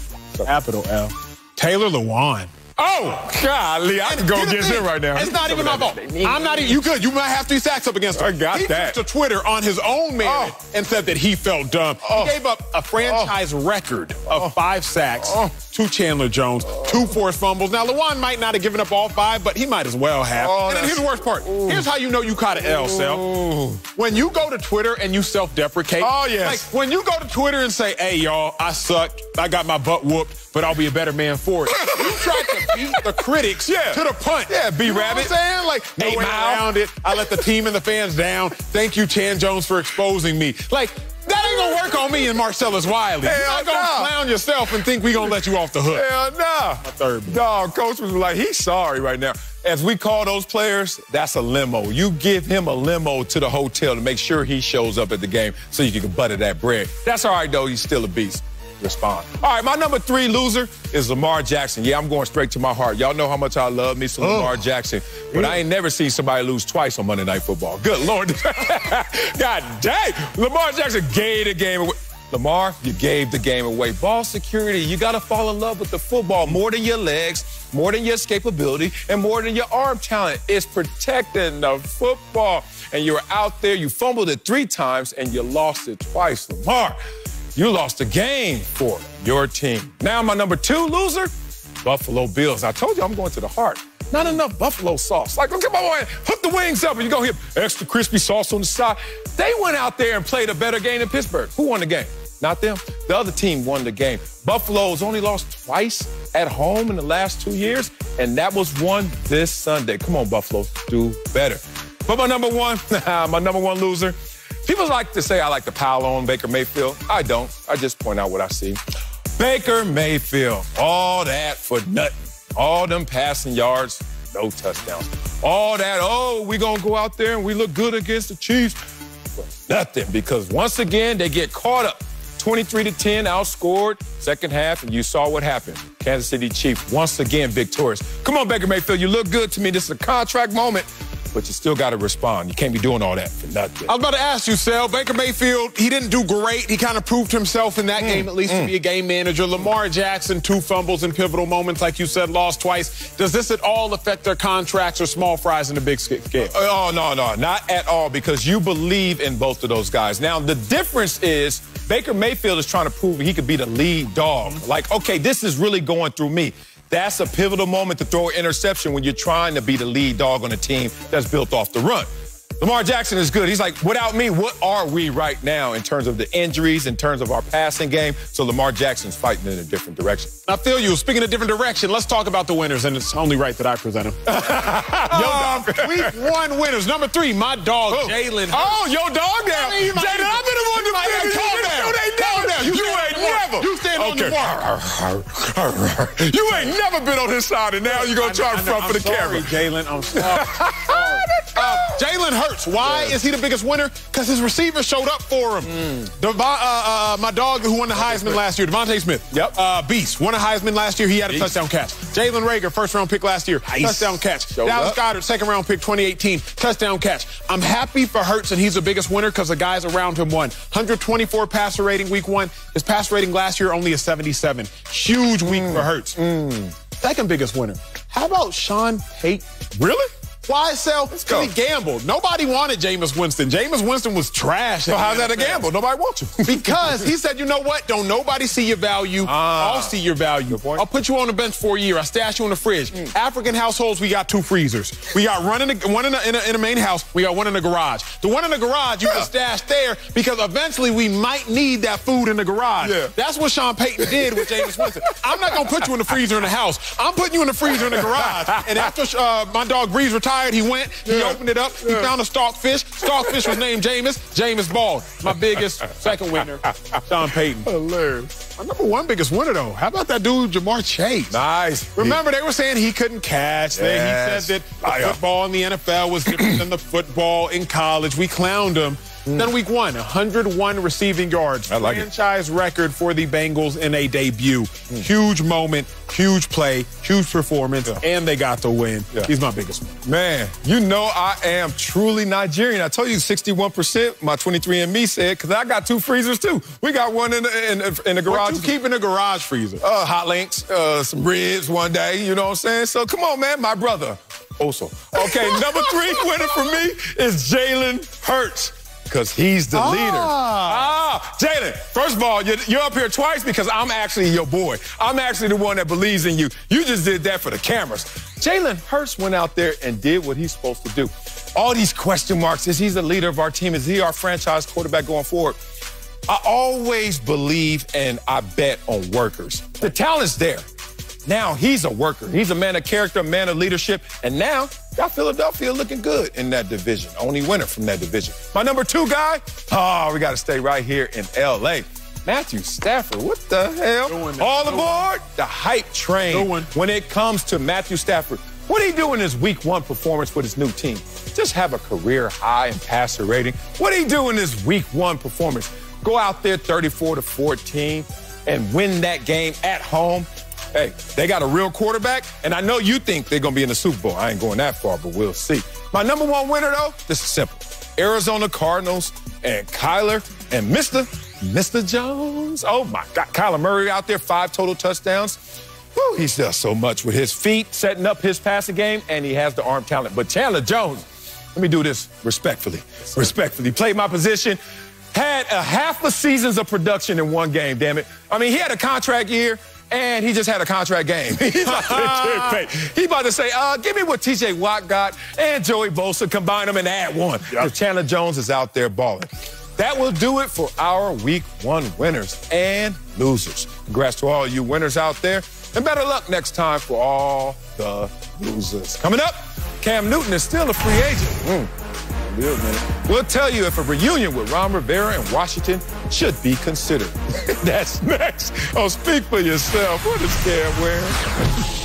S2: Capital L. Taylor Lewan.
S1: Oh, golly, I can go against him right now.
S2: It's not even my fault. I'm not even, you could. You might have three sacks up against him.
S1: I got
S2: he
S1: that.
S2: He to Twitter on his own man oh. and said that he felt dumb. Oh. He gave up a franchise oh. record of oh. five sacks oh. to Chandler Jones, two forced fumbles. Now, Lewan might not have given up all five, but he might as well have.
S1: Oh,
S2: and then here's the worst part. Ooh. Here's how you know you caught an L, Self. When you go to Twitter and you self-deprecate.
S1: Oh, yes.
S2: Like, when you go to Twitter and say, hey, y'all, I suck. I got my butt whooped but I'll be a better man for it. you tried to beat the critics
S1: yeah.
S2: to the punch.
S1: Yeah, B
S2: you
S1: Rabbit.
S2: Know what I'm saying? Like, no way around it. I let the team and the fans down. Thank you, Chan Jones, for exposing me. Like, that ain't gonna work on me and Marcellus Wiley. Hell You're not gonna nah. clown yourself and think we gonna let you off the hook.
S1: Hell no. Nah.
S2: My third.
S1: Dog, coach was like, he's sorry right now. As we call those players, that's a limo. You give him a limo to the hotel to make sure he shows up at the game so you can butter that bread. That's all right, though. He's still a beast respond. All right, my number three loser is Lamar Jackson. Yeah, I'm going straight to my heart. Y'all know how much I love me some oh. Lamar Jackson, but I ain't never seen somebody lose twice on Monday Night Football. Good Lord. God dang. Lamar Jackson gave the game away. Lamar, you gave the game away. Ball security, you got to fall in love with the football more than your legs, more than your escapability, and more than your arm talent. It's protecting the football. And you were out there, you fumbled it three times, and you lost it twice. Lamar, you lost a game for your team. Now, my number two loser, Buffalo Bills. I told you I'm going to the heart. Not enough buffalo sauce. Like, look at my boy, hook the wings up and you go here, extra crispy sauce on the side. They went out there and played a better game than Pittsburgh. Who won the game? Not them. The other team won the game. Buffalo's only lost twice at home in the last two years, and that was one this Sunday. Come on, Buffalo, do better. But my number one, my number one loser, People like to say I like to pile on Baker Mayfield. I don't. I just point out what I see. Baker Mayfield, all that for nothing. All them passing yards, no touchdowns. All that, oh, we gonna go out there and we look good against the Chiefs. Nothing, because once again, they get caught up. 23 to 10, outscored second half, and you saw what happened. Kansas City Chiefs once again victorious. Come on, Baker Mayfield, you look good to me. This is a contract moment. But you still got to respond. You can't be doing all that for nothing.
S2: I was about to ask you, Sal. Baker Mayfield, he didn't do great. He kind of proved himself in that mm, game, at least, mm. to be a game manager. Lamar Jackson, two fumbles in pivotal moments, like you said, lost twice. Does this at all affect their contracts or small fries in the big scale?
S1: Oh, no, no, not at all, because you believe in both of those guys. Now, the difference is Baker Mayfield is trying to prove he could be the lead dog. Like, okay, this is really going through me. That's a pivotal moment to throw an interception when you're trying to be the lead dog on a team that's built off the run. Lamar Jackson is good. He's like, without me, what are we right now in terms of the injuries, in terms of our passing game? So Lamar Jackson's fighting in a different direction.
S2: I feel you. Speaking of a different direction, let's talk about the winners, and it's only right that I present them. yo, oh, week one winners. Number three, my dog, oh. Jalen.
S1: Oh, your dog now. Jalen, I've been the one to. Calm down. Calm down. You, you ain't never.
S2: You stand okay. on the mark.
S1: you ain't never been on his side, and now you're going to try to front for the
S2: sorry,
S1: camera.
S2: Jalen, I'm sorry. Uh, Jalen Hurts. Why yeah. is he the biggest winner? Because his receivers showed up for him. Mm. Dev- uh, uh, my dog who won the Heisman last year, DeVonta Smith.
S1: Yep.
S2: Uh, Beast won a Heisman last year. He had a Beast. touchdown catch. Jalen Reagor, first round pick last year, nice. touchdown catch. Showed Dallas up. Goedert, second round pick 2018, touchdown catch. I'm happy for Hurts and he's the biggest winner because the guys around him won. 124 passer rating week one. His pass rating last year only a 77. Huge week mm. for Hurts. Mm. Second biggest winner. How about Sean Payton?
S1: Really?
S2: Why sell? Because he gambled. Nobody wanted Jameis Winston. Jameis Winston was trash.
S1: So how's that a gamble? Nobody wants you.
S2: because he said, you know what? Don't nobody see your value. Ah, I'll see your value. I'll put you on the bench for a year. I stash you in the fridge. Mm. African households, we got two freezers. We got one in the, one in the, in, the, in the main house. We got one in the garage. The one in the garage you yeah. can stash there because eventually we might need that food in the garage. Yeah. That's what Sean Payton did with Jameis Winston. I'm not gonna put you in the freezer in the house. I'm putting you in the freezer in the garage. and after uh, my dog Brees retired he went, he yeah. opened it up, he found a starfish. Starfish was named Jameis. Jameis Ball, my biggest second winner, Sean Payton.
S1: Hilarious.
S2: My number one biggest winner, though. How about that dude, Ja'Marr Chase?
S1: Nice.
S2: Remember, they were saying he couldn't catch. Yes. He said that the football in the NFL was different than the football in college. We clowned him. Mm. Then week one, 101 receiving yards.
S1: I like
S2: Franchise it. record for the Bengals in a debut. Mm. Huge moment, huge play, huge performance, yeah. and they got the win. Yeah. He's my biggest one.
S1: Man, you know I am truly Nigerian. I told you 61%, my 23andMe said, because I got two freezers too. We got one in the, in, in the garage.
S2: What you keep in the garage freezer?
S1: Uh, hot links, uh, some ribs one day, you know what I'm saying? So come on, man, my brother. Also. Okay, number three winner for me is Jalen Hurts because he's the ah. leader. Ah, Jalen, first of all, you're, you're, up here twice because I'm actually your boy. I'm actually the one that believes in you. You just did that for the cameras. Jalen Hurts went out there and did what he's supposed to do. All these question marks is he the leader of our team? Is he our franchise quarterback going forward? I always believe and I bet on workers. The talent's there. Now he's a worker. He's a man of character, a man of leadership. And now, got Philadelphia looking good in that division. Only winner from that division. My number two guy, oh, we got to stay right here in L.A. Matthew Stafford, what the hell? All aboard the hype train when it comes to Matthew Stafford. What are he doing his week one performance with his new team? Just have a career high in passer rating. What are he doing his week one performance? Go out there 34 to 14 and win that game at home hey, they got a real quarterback, and I know you think they're going to be in the Super Bowl. I ain't going that far, but we'll see. My number one winner, though, this is simple. Arizona Cardinals and Kyler and Mr. Mr. Jones. Oh, my God. Kyler Murray out there, five total touchdowns. Whew, he does so much with his feet, setting up his passing game, and he has the arm talent. But Chandler Jones, let me do this respectfully. Yes, respectfully. Played my position, had a half a seasons of production in one game, damn it. I mean, he had a contract year and he just had a contract game. He's about He about to say, uh, give me what TJ Watt got and Joey Bosa, combine them and add one. Yep. Chandler Jones is out there balling. That will do it for our week one winners and losers. Congrats to all you winners out there, and better luck next time for all the losers. Coming up, Cam Newton is still a free agent. Mm. We'll tell you if a reunion with Ron Rivera in Washington should be considered. That's next. Oh, speak for yourself. What is Cam wearing?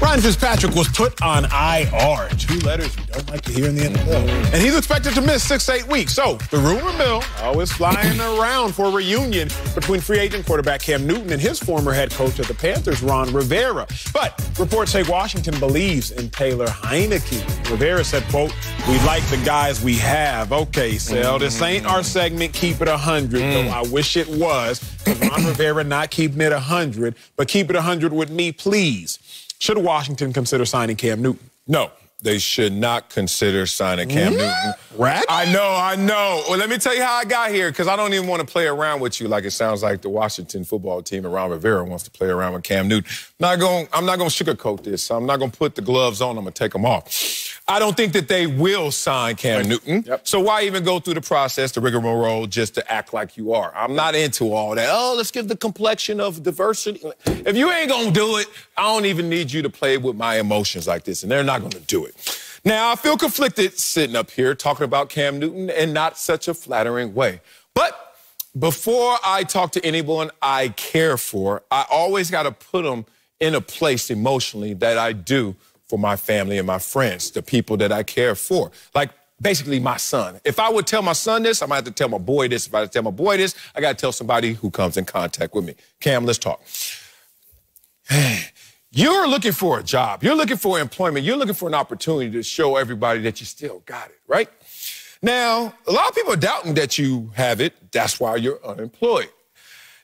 S2: Ryan Fitzpatrick was put on IR. Two letters we don't like to hear in the NFL. And he's expected to miss six, eight weeks. So the rumor mill always flying around for a reunion between free agent quarterback Cam Newton and his former head coach of the Panthers, Ron Rivera. But reports say Washington believes in Taylor Heinicke. Rivera said, quote, we like the guys we have. Okay, Sal, this ain't our segment, keep it 100, mm. though I wish it was. Ron Rivera not keeping it 100, but keep it 100 with me, please. Should Washington consider signing Cam Newton?
S1: No. They should not consider signing Cam yeah. Newton.
S2: Right?
S1: I know, I know. Well, let me tell you how I got here, because I don't even want to play around with you like it sounds like the Washington football team and Ron Rivera wants to play around with Cam Newton. Not going, I'm not going to sugarcoat this. I'm not going to put the gloves on. I'm going to take them off. I don't think that they will sign Cam. Newton. Yep. So why even go through the process, the rigmarole, just to act like you are? I'm not into all that. Oh, let's give the complexion of diversity. If you ain't gonna do it, I don't even need you to play with my emotions like this, and they're not gonna do it. Now, I feel conflicted sitting up here talking about Cam Newton in not such a flattering way. But before I talk to anyone I care for, I always got to put them in a place emotionally that I do for my family and my friends, the people that I care for. Like basically my son. If I would tell my son this, I might have to tell my boy this. If I tell my boy this, I got to tell somebody who comes in contact with me. Cam, let's talk. You're looking for a job. You're looking for employment. You're looking for an opportunity to show everybody that you still got it, right? Now, a lot of people are doubting that you have it. That's why you're unemployed.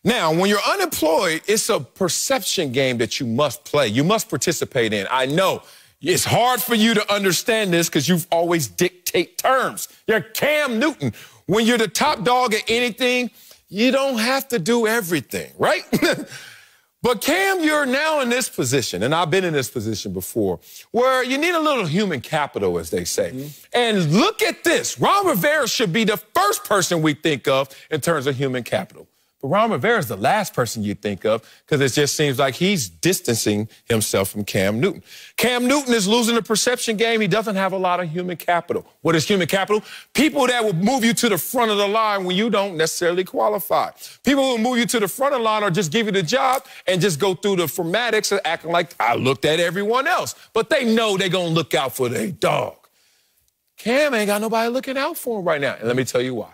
S1: Now, when you're unemployed, it's a perception game that you must play. You must participate in. I know it's hard for you to understand this because you've always dictate terms. You're Cam Newton. When you're the top dog at anything, you don't have to do everything, right? but Cam, you're now in this position, and I've been in this position before, where you need a little human capital, as they say. Mm-hmm. And look at this. Ron Rivera should be the first person we think of in terms of human capital. But Ron Rivera is the last person you think of because it just seems like he's distancing himself from Cam Newton. Cam Newton is losing the perception game. He doesn't have a lot of human capital. What is human capital? People that will move you to the front of the line when you don't necessarily qualify. People who will move you to the front of the line or just give you the job and just go through the formatics of acting like I looked at everyone else. But they know they're going to look out for their dog. Cam ain't got nobody looking out for him right now. And let me tell you why.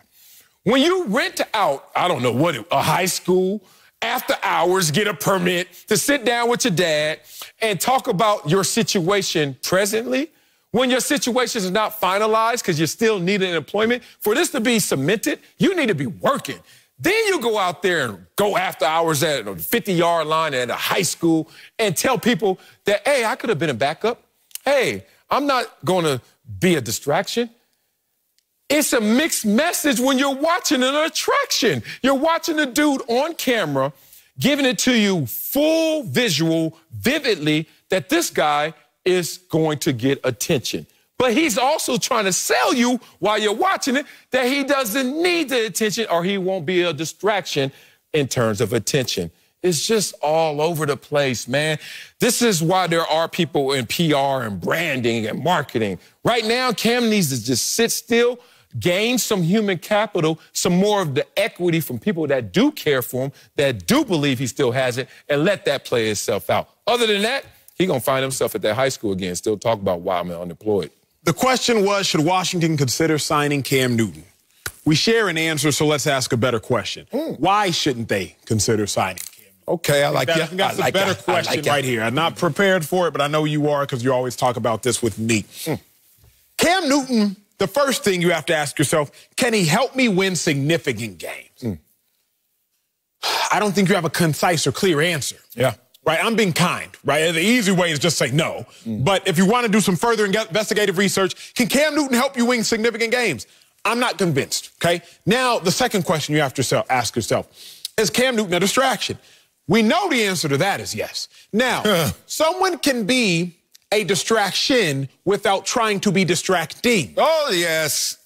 S1: When you rent out, I don't know what, a high school, after hours, get a permit to sit down with your dad and talk about your situation presently, when your situation is not finalized because you're still needing employment, for this to be cemented, you need to be working. Then you go out there and go after hours at a 50 yard line at a high school and tell people that, hey, I could have been a backup. Hey, I'm not going to be a distraction. It's a mixed message when you're watching an attraction. You're watching a dude on camera giving it to you full visual, vividly, that this guy is going to get attention. But he's also trying to sell you while you're watching it that he doesn't need the attention or he won't be a distraction in terms of attention. It's just all over the place, man. This is why there are people in PR and branding and marketing. Right now, Cam needs to just sit still gain some human capital, some more of the equity from people that do care for him, that do believe he still has it, and let that play itself out. Other than that, he gonna find himself at that high school again, still talk about why I'm unemployed.
S2: The question was, should Washington consider signing Cam Newton? We share an answer, so let's ask a better question. Mm. Why shouldn't they consider signing Cam Newton?
S1: Okay, I like that.
S2: I think that's I like a better that. question like right here. I'm not prepared for it, but I know you are because you always talk about this with me. Mm. Cam Newton the first thing you have to ask yourself can he help me win significant games? Mm. I don't think you have a concise or clear answer.
S1: Yeah.
S2: Right? I'm being kind, right? The easy way is just say no. Mm. But if you want to do some further investigative research, can Cam Newton help you win significant games? I'm not convinced, okay? Now, the second question you have to ask yourself is Cam Newton a distraction? We know the answer to that is yes. Now, someone can be a distraction without trying to be distracting.
S1: Oh, yes.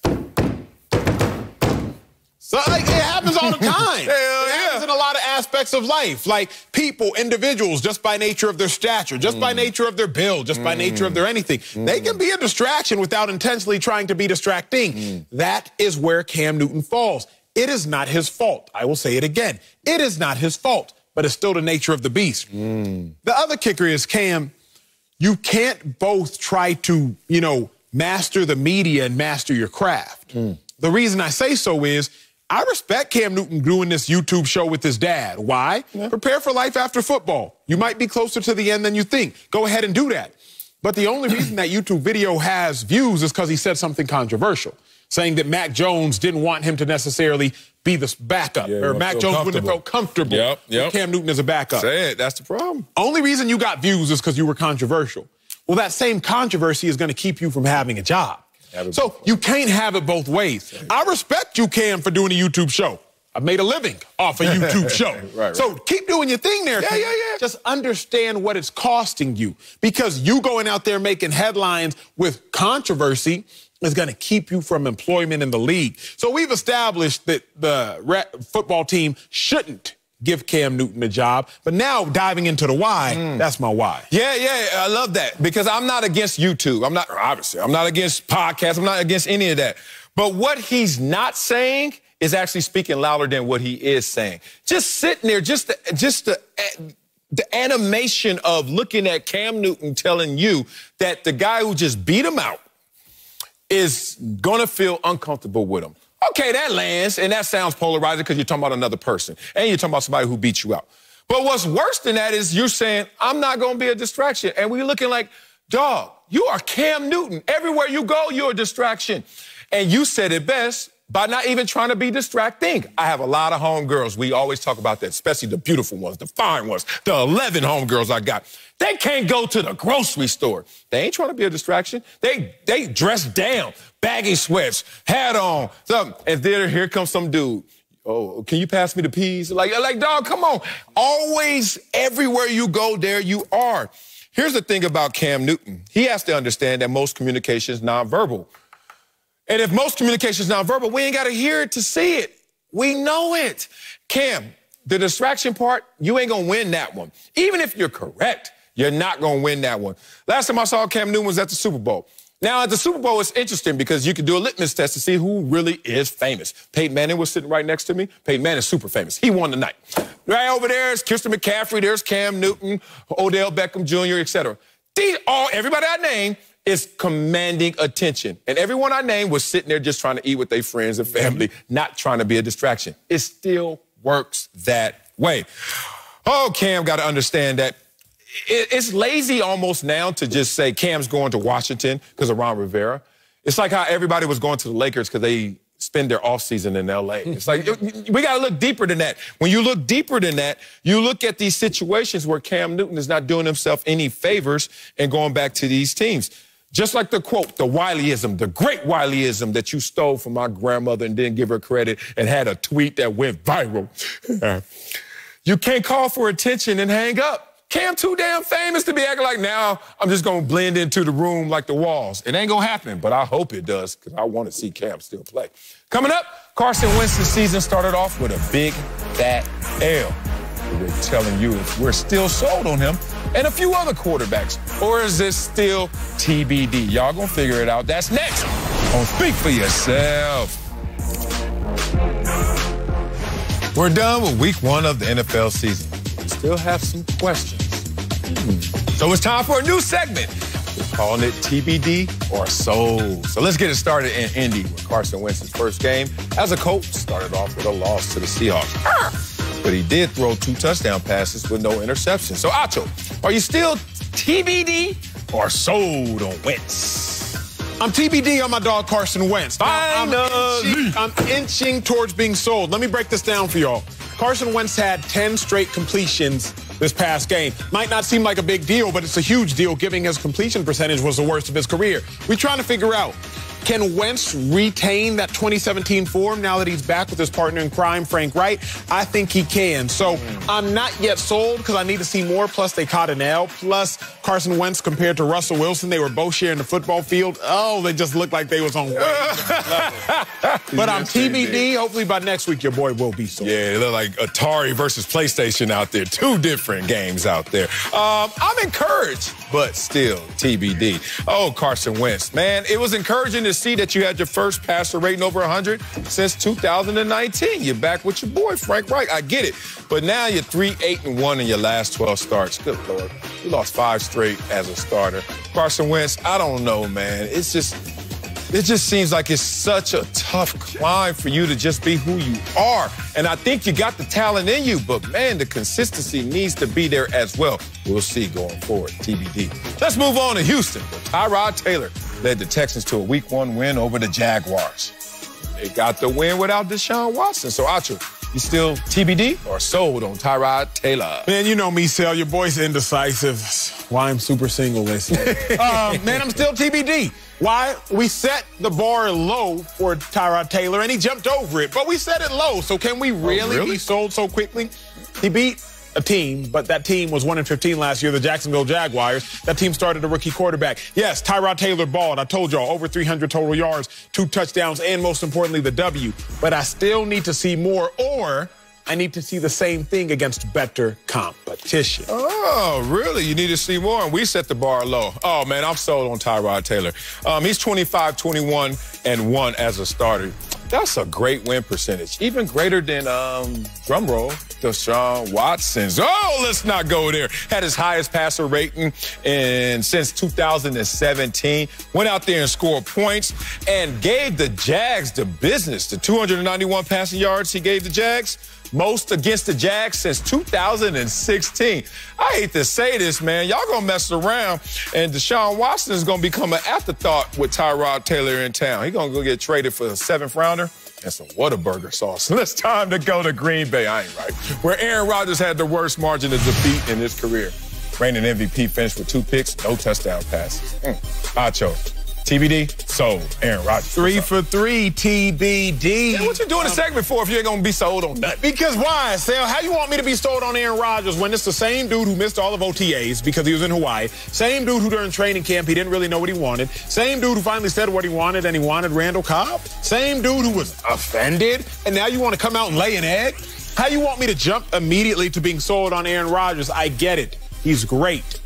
S2: So like, it happens all the time.
S1: Hell
S2: it
S1: yeah.
S2: happens in a lot of aspects of life. Like people, individuals, just by nature of their stature, just mm. by nature of their build, just mm. by nature of their anything, mm. they can be a distraction without intentionally trying to be distracting. Mm. That is where Cam Newton falls. It is not his fault. I will say it again. It is not his fault, but it's still the nature of the beast.
S1: Mm.
S2: The other kicker is Cam you can't both try to, you know, master the media and master your craft. Mm. The reason I say so is I respect Cam Newton doing this YouTube show with his dad. Why? Yeah. Prepare for life after football. You might be closer to the end than you think. Go ahead and do that. But the only reason that YouTube video has views is because he said something controversial, saying that Mac Jones didn't want him to necessarily be the backup, yeah, or Mac Jones wouldn't have felt comfortable
S1: yep, yep.
S2: Cam Newton as a backup.
S1: Say it. That's the problem.
S2: Only reason you got views is because you were controversial. Well, that same controversy is going to keep you from having a job. So you can't have it both ways. I respect you, Cam, for doing a YouTube show. I've made a living off a YouTube show. right, right. So keep doing your thing there.
S1: Yeah, yeah, yeah.
S2: Just understand what it's costing you because you going out there making headlines with controversy is going to keep you from employment in the league. So we've established that the football team shouldn't give Cam Newton a job. But now diving into the why, mm. that's my why.
S1: Yeah, yeah, I love that because I'm not against YouTube. I'm not, obviously, I'm not against podcasts. I'm not against any of that. But what he's not saying is actually speaking louder than what he is saying. Just sitting there, just the, just the, the animation of looking at Cam Newton telling you that the guy who just beat him out is to feel uncomfortable with them. Okay, that lands, and that sounds polarizing because you're talking about another person, and you're talking about somebody who beat you out. But what's worse than that is you're saying, I'm not to be a distraction. And we're looking like, dog, you are Cam Newton. Everywhere you go, you're a distraction. And you said it best by not even trying to be distracting. I have a lot of homegirls. We always talk about that, especially the beautiful ones, the fine ones, the 11 homegirls I got. They can't go to the grocery store. They ain't trying to be a distraction. They they dress down, baggy sweats, hat on, something. And then here comes some dude. Oh, can you pass me the peas? Like, like, dog, come on. Always, everywhere you go, there you are. Here's the thing about Cam Newton. He has to understand that most communication is nonverbal. And if most communication is nonverbal, we ain't got to hear it to see it. We know it. Cam, the distraction part, you ain't going to win that one. Even if you're correct, you're not going to win that one. Last time I saw Cam Newton was at the Super Bowl. Now, at the Super Bowl, it's interesting because you can do a litmus test to see who really is famous. Peyton Manning was sitting right next to me. Peyton Manning is super famous. He won the night. Right over there is Christian McCaffrey. There's Cam Newton, Odell Beckham Jr., etc. These all everybody I named is commanding attention. And everyone I named was sitting there just trying to eat with their friends and family, mm-hmm. not trying to be a distraction. It still works that way. Oh, Cam got to understand that it's lazy almost now to just say Cam's going to Washington because of Ron Rivera. It's like how everybody was going to the Lakers because they spend their offseason in LA. It's like we got to look deeper than that. When you look deeper than that, you look at these situations where Cam Newton is not doing himself any favors and going back to these teams. Just like the quote, the Wileyism, the great Wileyism that you stole from my grandmother and didn't give her credit and had a tweet that went viral. you can't call for attention and hang up. Cam too damn famous to be acting like now I'm just gonna blend into the room like the walls. It ain't gonna happen, but I hope it does because I want to see Cam still play. Coming up, Carson Wentz's season started off with a big fat L. We're telling you if we're still sold on him and a few other quarterbacks, or is this still TBD? Y'all gonna figure it out. That's next on Speak for Yourself. We're done with week one of the NFL season. We still have some questions. Hmm. So it's time for a new segment. We're calling it TBD or Soul. So let's get it started in Indy, where Carson Wentz's first game as a coach started off with a loss to the Seahawks. But he did throw two touchdown passes with no interception. So, Acho, are you still TBD or sold on Wentz?
S2: I'm TBD on my dog Carson Wentz.
S1: I'm
S2: inching, I'm inching towards being sold. Let me break this down for y'all. Carson Wentz had 10 straight completions this past game. Might not seem like a big deal, but it's a huge deal giving his completion percentage was the worst of his career. We're trying to figure out can Wentz retain that 2017 form now that he's back with his partner in crime, Frank Reich? I think he can. So I'm not yet sold because I need to see more. Plus, they caught an L. Plus, Carson Wentz compared to Russell Wilson, they were both sharing the football field. Oh, they just looked like they was on. but I'm TBD. Hopefully by next week, your boy will be sold.
S1: Yeah, they look like Atari versus PlayStation out there. Two different games out there. Um, I'm encouraged but still TBD. Oh, Carson Wentz, man, it was encouraging to see that you had your first passer rating over 100 since 2019. You're back with your boy Frank Reich. I get it, but now you're three, eight, and one in your last 12 starts. Good lord, you lost five straight as a starter. Carson Wentz, I don't know, man. It's just it just seems like it's such a tough climb for you to just be who you are. And I think you got the talent in you, but man, the consistency needs to be there as well. We'll see going forward. TBD. Let's move on to Houston. where Tyrod Taylor led the Texans to a week one win over the Jaguars. They got the win without Deshaun Watson. So, Acho, you still TBD or sold on Tyrod Taylor?
S2: Man, you know me, Sal. Your boy's indecisive. Why I'm super single, they say. uh, man, I'm still TBD. Why? We set the bar low for Tyrod Taylor, and he jumped over it. But we set it low, so can we really,
S1: oh, really?
S2: be sold so quickly? He beat a team, but that team was 1 in 15 last year, the Jacksonville Jaguars. That team started a rookie quarterback. Yes, Tyrod Taylor balled. I told y'all, over 300 total yards, two touchdowns, and most importantly, the W. But I still need to see more, or I need to see the same thing against better competition.
S1: Oh, really? You need to see more? And we set the bar low. Oh, man, I'm sold on Tyrod Taylor. Um, he's 25, 21, and 1 as a starter. That's a great win percentage, even greater than, um, drumroll, Deshaun Watson's. Oh, let's not go there. Had his highest passer rating in since 2017. Went out there and scored points and gave the Jags the business. The 291 passing yards he gave the Jags most against the Jags since 2016. I hate to say this, man. Y'all gonna mess around, and Deshaun Watson is gonna become an afterthought with Tyrod Taylor in town. He's gonna go get traded for a seventh rounder and some Whataburger sauce. And It's time to go to Green Bay. I ain't right. Where Aaron Rodgers had the worst margin of defeat in his career. Reigning MVP finished with two picks, no touchdown passes. Mm. Acho. TBD, sold. Aaron Rodgers.
S2: Three for three, TBD.
S1: Man, what you doing a segment for if you ain't gonna be sold on nothing?
S2: Because why, Sal? How you want me to be sold on Aaron Rodgers when it's the same dude who missed all of OTAs because he was in Hawaii? Same dude who during training camp he didn't really know what he wanted. Same dude who finally said what he wanted and he wanted Randall Cobb. Same dude who was offended and now you want to come out and lay an egg? How you want me to jump immediately to being sold on Aaron Rodgers? I get it. He's great.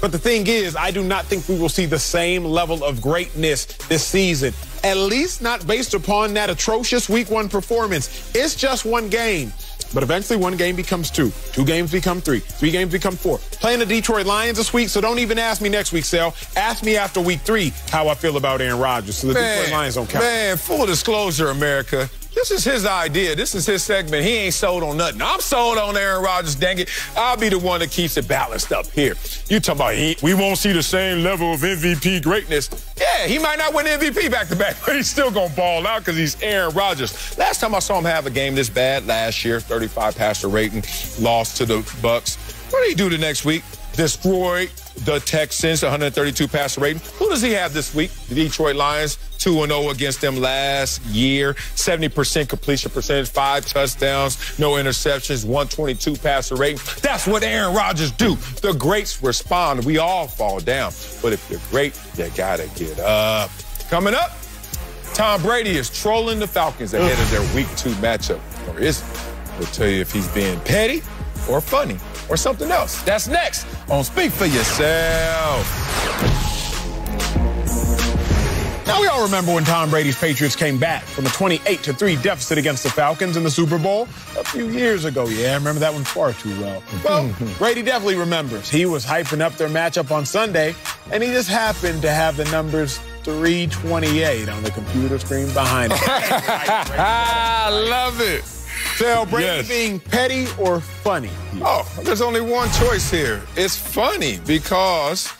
S2: But the thing is, I do not think we will see the same level of greatness this season. At least not based upon that atrocious week one performance. It's just one game. But eventually, one game becomes two. Two games become three. Three games become four. Playing the Detroit Lions this week, so don't even ask me next week, Sal. Ask me after week three how I feel about Aaron Rodgers. So the man, Detroit Lions don't count.
S1: Man, full disclosure, America. This is his idea. This is his segment. He ain't sold on nothing. I'm sold on Aaron Rodgers, dang it. I'll be the one that keeps it balanced up here. You talking about he, we won't see the same level of MVP greatness. Yeah, he might not win MVP back to back, but he's still going to ball out because he's Aaron Rodgers. Last time I saw him have a game this bad, last year, 35 passer rating, lost to the Bucs. What do he do the next week? Destroy the Texans, 132 passer rating. Who does he have this week? The Detroit Lions, 2 0 against them last year. 70% completion percentage, five touchdowns, no interceptions, 122 passer rating. That's what Aaron Rodgers do. The greats respond. We all fall down. But if you're great, you got to get up. Coming up, Tom Brady is trolling the Falcons ahead of their week two matchup. Or is he? We'll tell you if he's being petty or funny or something else. That's next on Speak for Yourself.
S2: Now we all remember when Tom Brady's Patriots came back from a 28 to 3 deficit against the Falcons in the Super Bowl a few years ago. Yeah, I remember that one far too well. Well, Brady definitely remembers. He was hyping up their matchup on Sunday, and he just happened to have the numbers 328 on the computer screen behind him.
S1: I love it.
S2: Sal Brady
S1: Yes.
S2: being petty or funny?
S1: Oh, there's only one choice here. It's funny because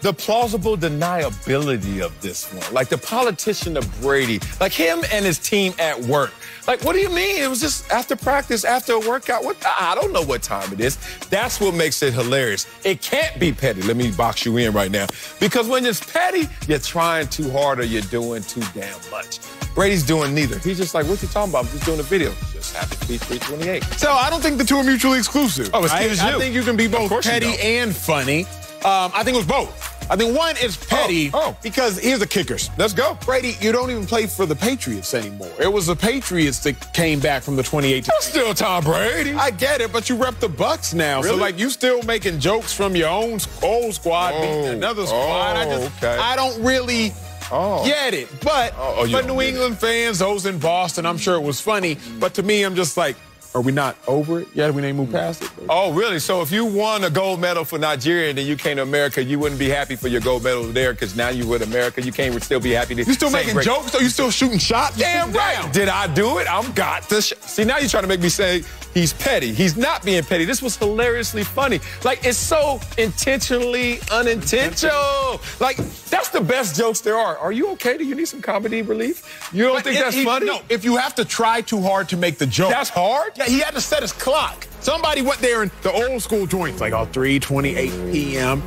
S1: the plausible deniability of this one. Like the politician of Brady, like him and his team at work. Like, what do you mean? It was just after practice, after a workout. What? I don't know what time it is. That's what makes it hilarious. It can't be petty. Let me box you in right now. Because when it's petty, you're trying too hard or you're doing too damn much. Brady's doing neither. He's just like, what you talking about? I'm just doing a video. Just happens to be 328.
S2: So I don't think the two are mutually exclusive.
S1: Oh, excuse
S2: I, I
S1: you.
S2: think you can be both petty and funny. Um, I think it was both. I think one is petty.
S1: Oh, oh.
S2: because here's the kickers.
S1: Let's go.
S2: Brady, you don't even play for the Patriots anymore. It was the Patriots that came back from the 2018.
S1: That's still Tom Brady.
S2: I get it, but you rep the Bucs now, so like you still making jokes from your own old squad beating
S1: Oh,
S2: another squad. I just,
S1: okay.
S2: I don't really
S1: Oh.
S2: get it. But
S1: Oh, oh, you
S2: New. England fans, those in Boston, I'm sure it was funny. But to me, I'm just like, are we not over it yet? We ain't moved past it.
S1: Oh, really? So if you won a gold medal for Nigeria and then you came to America, you wouldn't be happy for your gold medal there because now you with America. You can't still be happy to.
S2: You still making
S1: great-
S2: jokes? Are you still shooting shots?
S1: Damn right.
S2: down.
S1: Did I do it? I'm got to. See, now you're trying to make me say he's petty. He's not being petty. This was hilariously funny. Like, it's so intentionally unintentional. Like, that's the best jokes there are. Are you okay? Do you need some comedy relief? You don't
S2: But
S1: think
S2: it-
S1: that's funny?
S2: No, if you have to try too hard to make the joke.
S1: That's hard?
S2: Yeah, he had to set his clock. Somebody went there in the old school joints, like, oh, 3.28 p.m.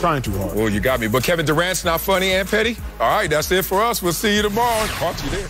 S2: Trying too hard.
S1: Well, you got me. But Kevin Durant's not funny and petty? All right, that's it for us. We'll see you tomorrow. Talk to you there.